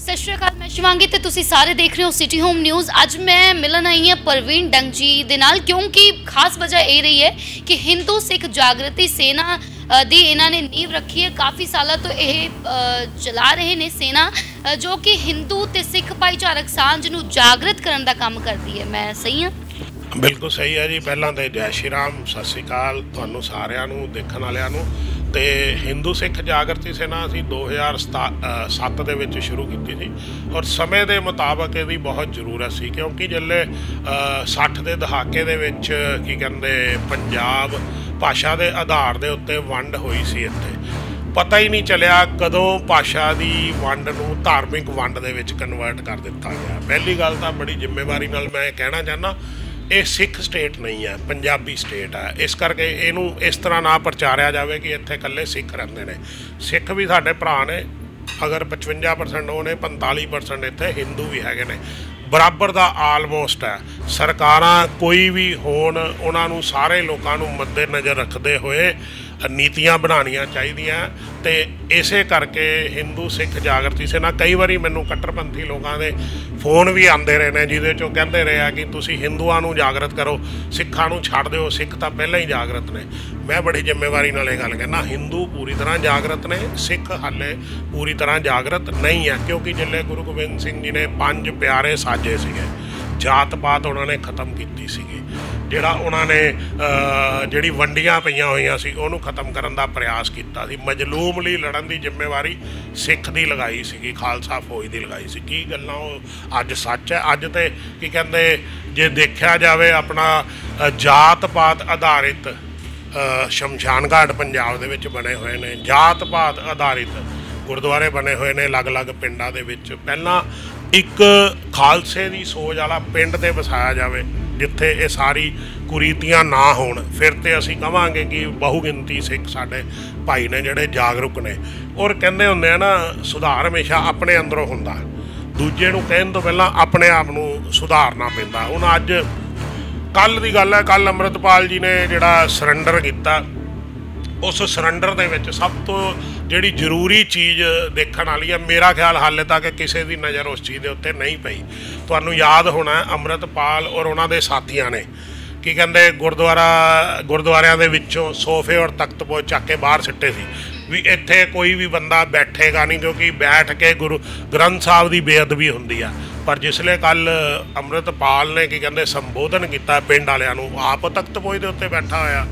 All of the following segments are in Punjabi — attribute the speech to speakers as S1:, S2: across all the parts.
S1: ਸਤਿ ਸ਼੍ਰੀ ਅਕਾਲ, ਮੈਂ ਸ਼ਿਵਾਂਗੀ ਤੇ ਤੁਸੀਂ ਸਾਰੇ ਦੇਖ ਰਹੇ ਹੋ ਸਿਟੀ ਹੋਮ ਨਿਊਜ਼ ਅੱਜ ਮੈਂ ਮਿਲਣ ਆਈ ਹਾਂ ਪ੍ਰਵੀਨ ਡੰਗ ਜੀ ਦੇ ਨਾਲ ਕਿਉਂਕਿ ਖਾਸ ਵਜ੍ਹਾ ਇਹ ਰਹੀ ਹੈ ਕਿ ਹਿੰਦੂ ਸਿੱਖ ਜਾਗਰਤੀ ਸੇਨਾ ਦੀ ਇਹਨਾਂ ਨੇ ਨੀਂਵ ਰੱਖੀ ਹੈ। ਕਾਫੀ ਸਾਲਾਂ ਤੋਂ ਇਹ ਚਲਾ ਰਹੇ ਨੇ ਸੇਨਾ ਜੋ ਕਿ ਹਿੰਦੂ ਤੇ ਸਿੱਖ ਭਾਈਚਾਰਕ ਸਾਂਝ ਨੂੰ ਜਾਗਰਤ ਕਰਨ ਦਾ ਕੰਮ ਕਰਦੀ ਹੈ। ਮੈਂ ਸਹੀ ਹਾਂ?
S2: ਬਿਲਕੁਲ ਸਹੀ ਹੈ ਜੀ। ਪਹਿਲਾਂ ਤਾਂ ਜੈ ਸ਼੍ਰੀ ਰਾਮ, ਸਤਿ ਸ਼੍ਰੀ ਅਕਾਲ ਤੁਹਾਨੂੰ ਸਾਰਿਆਂ ਨੂੰ, ਦੇਖਣ ਵਾਲਿਆਂ ਨੂੰ। ਤੇ ਹਿੰਦੂ ਸਿੱਖ ਜਾਗਰਤੀ ਸੇਨਾ ਅਸੀਂ 2007 ਦੇ ਵਿੱਚ ਸ਼ੁਰੂ ਕੀਤੀ ਸੀ। ਔਰ ਸਮੇਂ ਦੇ ਮੁਤਾਬਕ ਇਹਦੀ ਬਹੁਤ ਜ਼ਰੂਰਤ ਸੀ, ਕਿਉਂਕਿ ਜੱਲੇ 60 ਦੇ ਦਹਾਕੇ ਦੇ ਵਿੱਚ ਕੀ ਕਹਿੰਦੇ, ਪੰਜਾਬ ਭਾਸ਼ਾ ਦੇ ਆਧਾਰ ਦੇ ਉੱਤੇ ਵੰਡ ਹੋਈ ਸੀ ਇੱਥੇ। ਪਤਾ ਹੀ ਨਹੀਂ ਚੱਲਿਆ ਕਦੋਂ ਭਾਸ਼ਾ ਦੀ ਵੰਡ ਨੂੰ ਧਾਰਮਿਕ ਵੰਡ ਦੇ ਵਿੱਚ ਕਨਵਰਟ ਕਰ ਦਿੱਤਾ ਗਿਆ। ਪਹਿਲੀ ਗੱਲ ਤਾਂ ਬੜੀ ਜ਼ਿੰਮੇਵਾਰੀ ਨਾਲ ਮੈਂ ਇਹ ਕਹਿਣਾ ਚਾਹੁੰਦਾ ਇਹ ਸਿੱਖ ਸਟੇਟ ਨਹੀਂ ਹੈ, ਪੰਜਾਬੀ ਸਟੇਟ ਹੈ। ਇਸ ਕਰਕੇ ਇਹਨੂੰ ਇਸ ਤਰ੍ਹਾਂ ਨਾ ਪ੍ਰਚਾਰਿਆ ਜਾਵੇ ਕਿ ਇੱਥੇ ਇਕੱਲੇ ਸਿੱਖ ਰਹਿੰਦੇ ਨੇ। ਸਿੱਖ ਵੀ ਸਾਡੇ ਭਰਾ ਨੇ, ਅਗਰ 55% ਉਹ ਨੇ 45% ਇੱਥੇ ਹਿੰਦੂ ਵੀ ਹੈਗੇ ਨੇ। ਬਰਾਬਰ ਦਾ ਆਲਮੋਸਟ ਹੈ। ਸਰਕਾਰਾਂ ਕੋਈ ਵੀ ਹੋਣ, ਉਹਨਾਂ ਨੂੰ ਸਾਰੇ ਲੋਕਾਂ ਨੂੰ ਮੱਦੇ ਨਜ਼ਰ ਰੱਖਦੇ ਹੋਏ ਨੀਤੀਆਂ ਬਣਾਉਣੀਆਂ ਚਾਹੀਦੀਆਂ ਤੇ ਇਸੇ ਕਰਕੇ ਹਿੰਦੂ ਸਿੱਖ ਜਾਗਰਤੀ ਸੇਨਾ ਕਈ ਵਾਰੀ ਮੈਨੂੰ ਕੱਟਰਪੰਥੀ ਲੋਕਾਂ ਦੇ ਫੋਨ ਵੀ ਆਉਂਦੇ ਰਹੇ ਨੇ, ਜਿਹਦੇ ਚੋਂ ਕਹਿੰਦੇ ਰਹੇ ਆ ਕਿ ਤੁਸੀਂ ਹਿੰਦੂਆਂ ਨੂੰ ਜਾਗਰਤ ਕਰੋ, ਸਿੱਖਾਂ ਨੂੰ ਛੱਡ ਦਿਓ, ਸਿੱਖ ਤਾਂ ਪਹਿਲਾਂ ਹੀ ਜਾਗਰਤ ਨੇ। ਮੈਂ ਬੜੀ ਜ਼ਿੰਮੇਵਾਰੀ ਨਾਲ ਇਹ ਗੱਲ ਕਹਿੰਦਾ, ਹਿੰਦੂ ਪੂਰੀ ਤਰ੍ਹਾਂ ਜਾਗਰਤ ਨੇ, ਸਿੱਖ ਹਾਲੇ ਪੂਰੀ ਤਰ੍ਹਾਂ ਜਾਗਰਤ ਨਹੀਂ ਹੈ ਕਿਉਂਕਿ ਜਿੱਲੇ ਗੁਰੂ ਗੋਬਿੰਦ ਸਿੰਘ ਜੀ ਨੇ ਪੰਜ ਪਿਆਰੇ ਸਾਜੇ ਸੀਗੇ ਜਾਤ ਪਾਤ ਉਹਨਾਂ ਨੇ ਖਤਮ ਕੀਤੀ ਸੀਗੀ। ਜਿਹੜਾ ਉਹਨਾਂ ਨੇ ਜਿਹੜੀ ਵੰਡੀਆਂ ਪਈਆਂ ਹੋਈਆਂ ਸੀ, ਉਹਨੂੰ ਖਤਮ ਕਰਨ ਦਾ ਪ੍ਰਯਾਸ ਕੀਤਾ ਸੀ। ਮਜਲੂਮ ਲਈ ਲੜਨ ਦੀ ਜ਼ਿੰਮੇਵਾਰੀ ਸਿੱਖ ਦੀ ਲਗਾਈ ਸੀਗੀ, ਖਾਲਸਾ ਫੌਜ ਦੀ ਲਗਾਈ ਸੀ। ਕੀ ਗੱਲਾਂ ਉਹ ਅੱਜ ਸੱਚ ਹੈ? ਅੱਜ ਤੇ ਕੀ ਕਹਿੰਦੇ, ਜੇ ਦੇਖਿਆ ਜਾਵੇ ਆਪਣਾ ਜਾਤ ਪਾਤ ਆਧਾਰਿਤ ਸ਼ਮਸ਼ਾਨ ਘਾਟ ਪੰਜਾਬ ਦੇ ਵਿੱਚ ਬਣੇ ਹੋਏ ਨੇ। ਜਾਤ ਪਾਤ ਆਧਾਰਿਤ ਗੁਰਦੁਆਰੇ ਬਣੇ ਹੋਏ ਨੇ ਅਲੱਗ-ਅਲੱਗ ਪਿੰਡਾਂ ਦੇ ਵਿੱਚ। ਪਹਿਲਾਂ ਇੱਕ ਖਾਲਸੇ ਦੀ ਸੋਜ ਵਾਲਾ ਪਿੰਡ ਤੇ ਵਸਾਇਆ ਜਾਵੇ ਜਿੱਥੇ ਇਹ ਸਾਰੀ ਕੁਰੀਤੀਆਂ ਨਾ ਹੋਣ, ਫਿਰ ਤੇ ਅਸੀਂ ਕਵਾਂਗੇ ਕਿ ਬਹੁਗਿਣਤੀ ਸਿੱਖ ਸਾਡੇ ਭਾਈ ਨੇ ਜਿਹੜੇ ਜਾਗਰੂਕ ਨੇ। ਔਰ ਕਹਿੰਦੇ ਹੁੰਦੇ ਆ ਨਾ, ਸੁਧਾਰ ਹਮੇਸ਼ਾ ਆਪਣੇ ਅੰਦਰੋਂ ਹੁੰਦਾ। ਦੂਜੇ ਨੂੰ ਕਹਿਣ ਤੋਂ ਪਹਿਲਾਂ ਆਪਣੇ ਆਪ ਨੂੰ ਸੁਧਾਰਨਾ ਪੈਂਦਾ। ਹੁਣ ਅੱਜ ਕੱਲ ਦੀ ਗੱਲ ਹੈ ਕੱਲ ਅੰਮ੍ਰਿਤਪਾਲ ਜੀ ਨੇ ਜਿਹੜਾ ਸਰੈਂਡਰ ਕੀਤਾ, ਉਸ ਸਰੈਂਡਰ ਦੇ ਵਿੱਚ ਸਭ ਤੋਂ ਜਿਹੜੀ ਜ਼ਰੂਰੀ ਚੀਜ਼ ਦੇਖਣ ਵਾਲੀ ਹੈ, ਮੇਰਾ ਖਿਆਲ ਹਾਲੇ ਤੱਕ ਕਿਸੇ ਦੀ ਨਜ਼ਰ ਉਸ ਚੀਜ਼ ਦੇ ਉੱਤੇ ਨਹੀਂ ਪਈ। ਤੁਹਾਨੂੰ ਯਾਦ ਹੋਣਾ ਹੈ, ਅੰਮ੍ਰਿਤਪਾਲ ਔਰ ਉਹਨਾਂ ਦੇ ਸਾਥੀਆਂ ਨੇ। ਕੀ ਕਹਿੰਦੇ ਗੁਰਦੁਆਰਾ ਗੁਰਦੁਆਰਿਆਂ ਦੇ ਵਿੱਚੋਂ ਸੋਫੇ ਔਰ ਤਖਤ ਪੋ ਚੱਕ ਕੇ ਬਾਹਰ ਸਿੱਟੇ ਸੀ। ਵੀ ਇੱਥੇ ਕੋਈ ਵੀ ਬੰਦਾ ਬੈਠੇਗਾ ਨਹੀਂ ਕਿਉਂਕਿ ਬੈਠ ਕੇ ਗੁਰੂ ਗ੍ਰੰਥ ਸਾਹਿਬ ਦੀ ਬੇਅਦਬੀ ਹੁੰਦੀ ਆ। ਪਰ ਜਿਸਲੇ ਕੱਲ ਅੰਮ੍ਰਿਤਪਾਲ ਨੇ ਕੀ ਕਹਿੰਦੇ ਸੰਬੋਧਨ ਕੀਤਾ ਪਿੰਡ ਵਾਲਿਆਂ ਨੂੰ ਆਪ ਤਖਤ ਪੋਜ ਦੇ ਉੱਤੇ ਬੈਠਾ ਹੋਇਆ।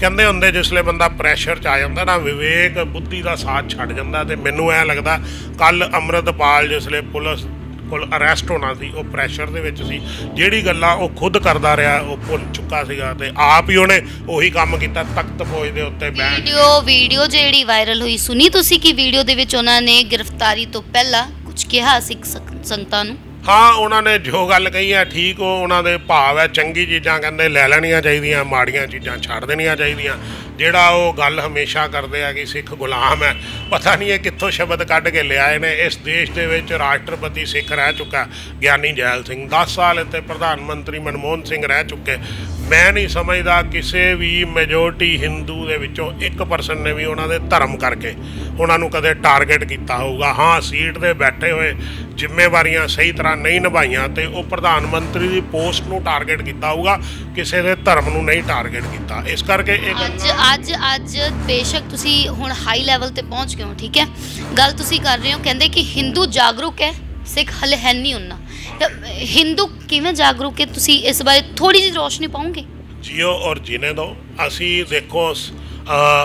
S2: ਕਹਿੰਦੇ ਹੁੰਦੇ ਜਿਸਲੇ ਬੰਦਾ ਪ੍ਰੈਸ਼ਰ ਚ ਆ ਜਾਂਦਾ ਨਾ ਵਿਵੇਕ ਬੁੱਧੀ ਦਾ ਸਾਥ ਛੱਡ ਜਾਂਦਾ ਤੇ ਮੈਨੂੰ ਐ ਲੱਗਦਾ ਕੱਲ ਅੰਮ੍ਰਿਤਪਾਲ ਜਿਸਲੇ ਪੁਲਿਸ ਕੋਲ ਅਰੈਸਟ ਹੋਣਾ ਸੀ, ਉਹ ਪ੍ਰੈਸ਼ਰ ਦੇ ਵਿੱਚ ਸੀ। ਜਿਹੜੀ ਗੱਲਾਂ ਉਹ ਖੁਦ ਕਰਦਾ ਰਿਹਾ, ਉਹ ਭੁੱਲ ਚੁੱਕਾ ਸੀਗਾ ਤੇ ਆਪ ਹੀ ਉਹਨੇ ਉਹੀ ਕੰਮ ਕੀਤਾ, ਤਖਤ ਫੌਜ ਦੇ ਉੱਤੇ ਬੈਠ
S1: ਵੀਡੀਓ ਵੀਡੀਓ ਜਿਹੜੀ ਵਾਇਰਲ ਹੋਈ, ਸੁਣੀ ਤੁਸੀਂ ਕਿ ਵੀਡੀਓ ਦੇ ਵਿੱਚ ਉਹਨਾਂ ਨੇ ਗ੍ਰਿਫਤਾਰੀ ਤੋਂ ਪਹਿਲਾਂ ਕੁਝ ਕਿਹਾ ਸਿੱਖ ਸੰਗਤਾਂ ਨੂੰ?
S2: ਹਾਂ, ਉਹਨਾਂ ਨੇ ਜੋ ਗੱਲ ਕਹੀ ਹੈ, ਠੀਕ ਉਹ ਉਹਨਾਂ ਦੇ ਭਾਵ ਹੈ। ਚੰਗੀ ਚੀਜ਼ਾਂ ਕਹਿੰਦੇ, ਲੈ ਲੈਣੀਆਂ ਚਾਹੀਦੀਆਂ, ਮਾੜੀਆਂ ਚੀਜ਼ਾਂ ਛੱਡ ਦੇਣੀਆਂ ਚਾਹੀਦੀਆਂ। ਜਿਹੜਾ ਉਹ ਗੱਲ ਹਮੇਸ਼ਾ ਕਰਦੇ ਆ ਕਿ ਸਿੱਖ ਗੁਲਾਮ ਹੈ, ਪਤਾ ਨਹੀਂ ਇਹ ਕਿੱਥੋਂ ਸ਼ਬਦ ਕੱਢ ਕੇ ਲਿਆਏ ਨੇ। ਇਸ ਦੇਸ਼ ਦੇ ਵਿੱਚ ਰਾਸ਼ਟਰਪਤੀ ਸਿੱਖ ਰਹਿ ਚੁੱਕਾ, ਗਿਆਨੀ ਜੈਲ ਸਿੰਘ। 10 ਸਾਲ ਇੱਥੇ ਪ੍ਰਧਾਨ ਮੰਤਰੀ ਮਨਮੋਹਨ ਸਿੰਘ ਰਹਿ ਚੁੱਕੇ। ਮੈਂ ਨਹੀਂ ਸਮਝਦਾ ਕਿਸੇ ਵੀ ਮੈਜੋਰਟੀ ਹਿੰਦੂ ਦੇ ਵਿੱਚੋਂ 1% ਨੇ ਵੀ ਉਹਨਾਂ ਦੇ ਧਰਮ ਕਰਕੇ ਉਹਨਾਂ ਨੂੰ ਕਦੇ ਟਾਰਗੇਟ ਕੀਤਾ ਹੋਊਗਾ। ਹਾਂ ਸੀਟ ਤੇ ਬੈਠੇ ਹੋਏ, ਜ਼ਿੰਮੇਵਾਰੀਆਂ ਸਹੀ ਤਰ੍ਹਾਂ ਨਹੀਂ ਨਿਭਾਈਆਂ ਤੇ ਉਹ ਪ੍ਰਧਾਨ ਮੰਤਰੀ ਦੀ ਪੋਸਟ ਨੂੰ ਟਾਰਗੇਟ ਕੀਤਾ ਹੋਊਗਾ, ਕਿਸੇ ਦੇ ਧਰਮ ਨੂੰ ਨਹੀਂ ਟਾਰਗੇਟ ਕੀਤਾ। ਇਸ ਕਰਕੇ ਇਹ
S1: ਅੱਜ ਅੱਜ ਅੱਜ ਬੇਸ਼ੱਕ ਤੁਸੀਂ ਹੁਣ ਹਾਈ ਲੈਵਲ ਤੇ ਪਹੁੰਚ ਗਏ ਹੋ, ਠੀਕ ਹੈ? ਗੱਲ ਤੁਸੀਂ ਕਰ ਰਹੇ ਹੋ, ਕਹਿੰਦੇ ਕਿ ਹਿੰਦੂ ਜਾਗਰੂਕ ਹੈ, ਸਿੱਖ ਹਲੇ ਹੈ ਨਹੀਂ ਉਹਨਾਂ। ਹਿੰਦੂ ਕਿਵੇਂ ਜਾਗਰੂਕ ਹੈ? ਤੁਸੀਂ ਇਸ ਬਾਰੇ ਥੋੜੀ ਜਿਹੀ ਰੋਸ਼ਨੀ ਪਾਉਂਗੇ
S2: ਜੀਓ ਔਰ ਜੀਨੇ ਦੋ ਅਸੀਂ ਦੇਖੋ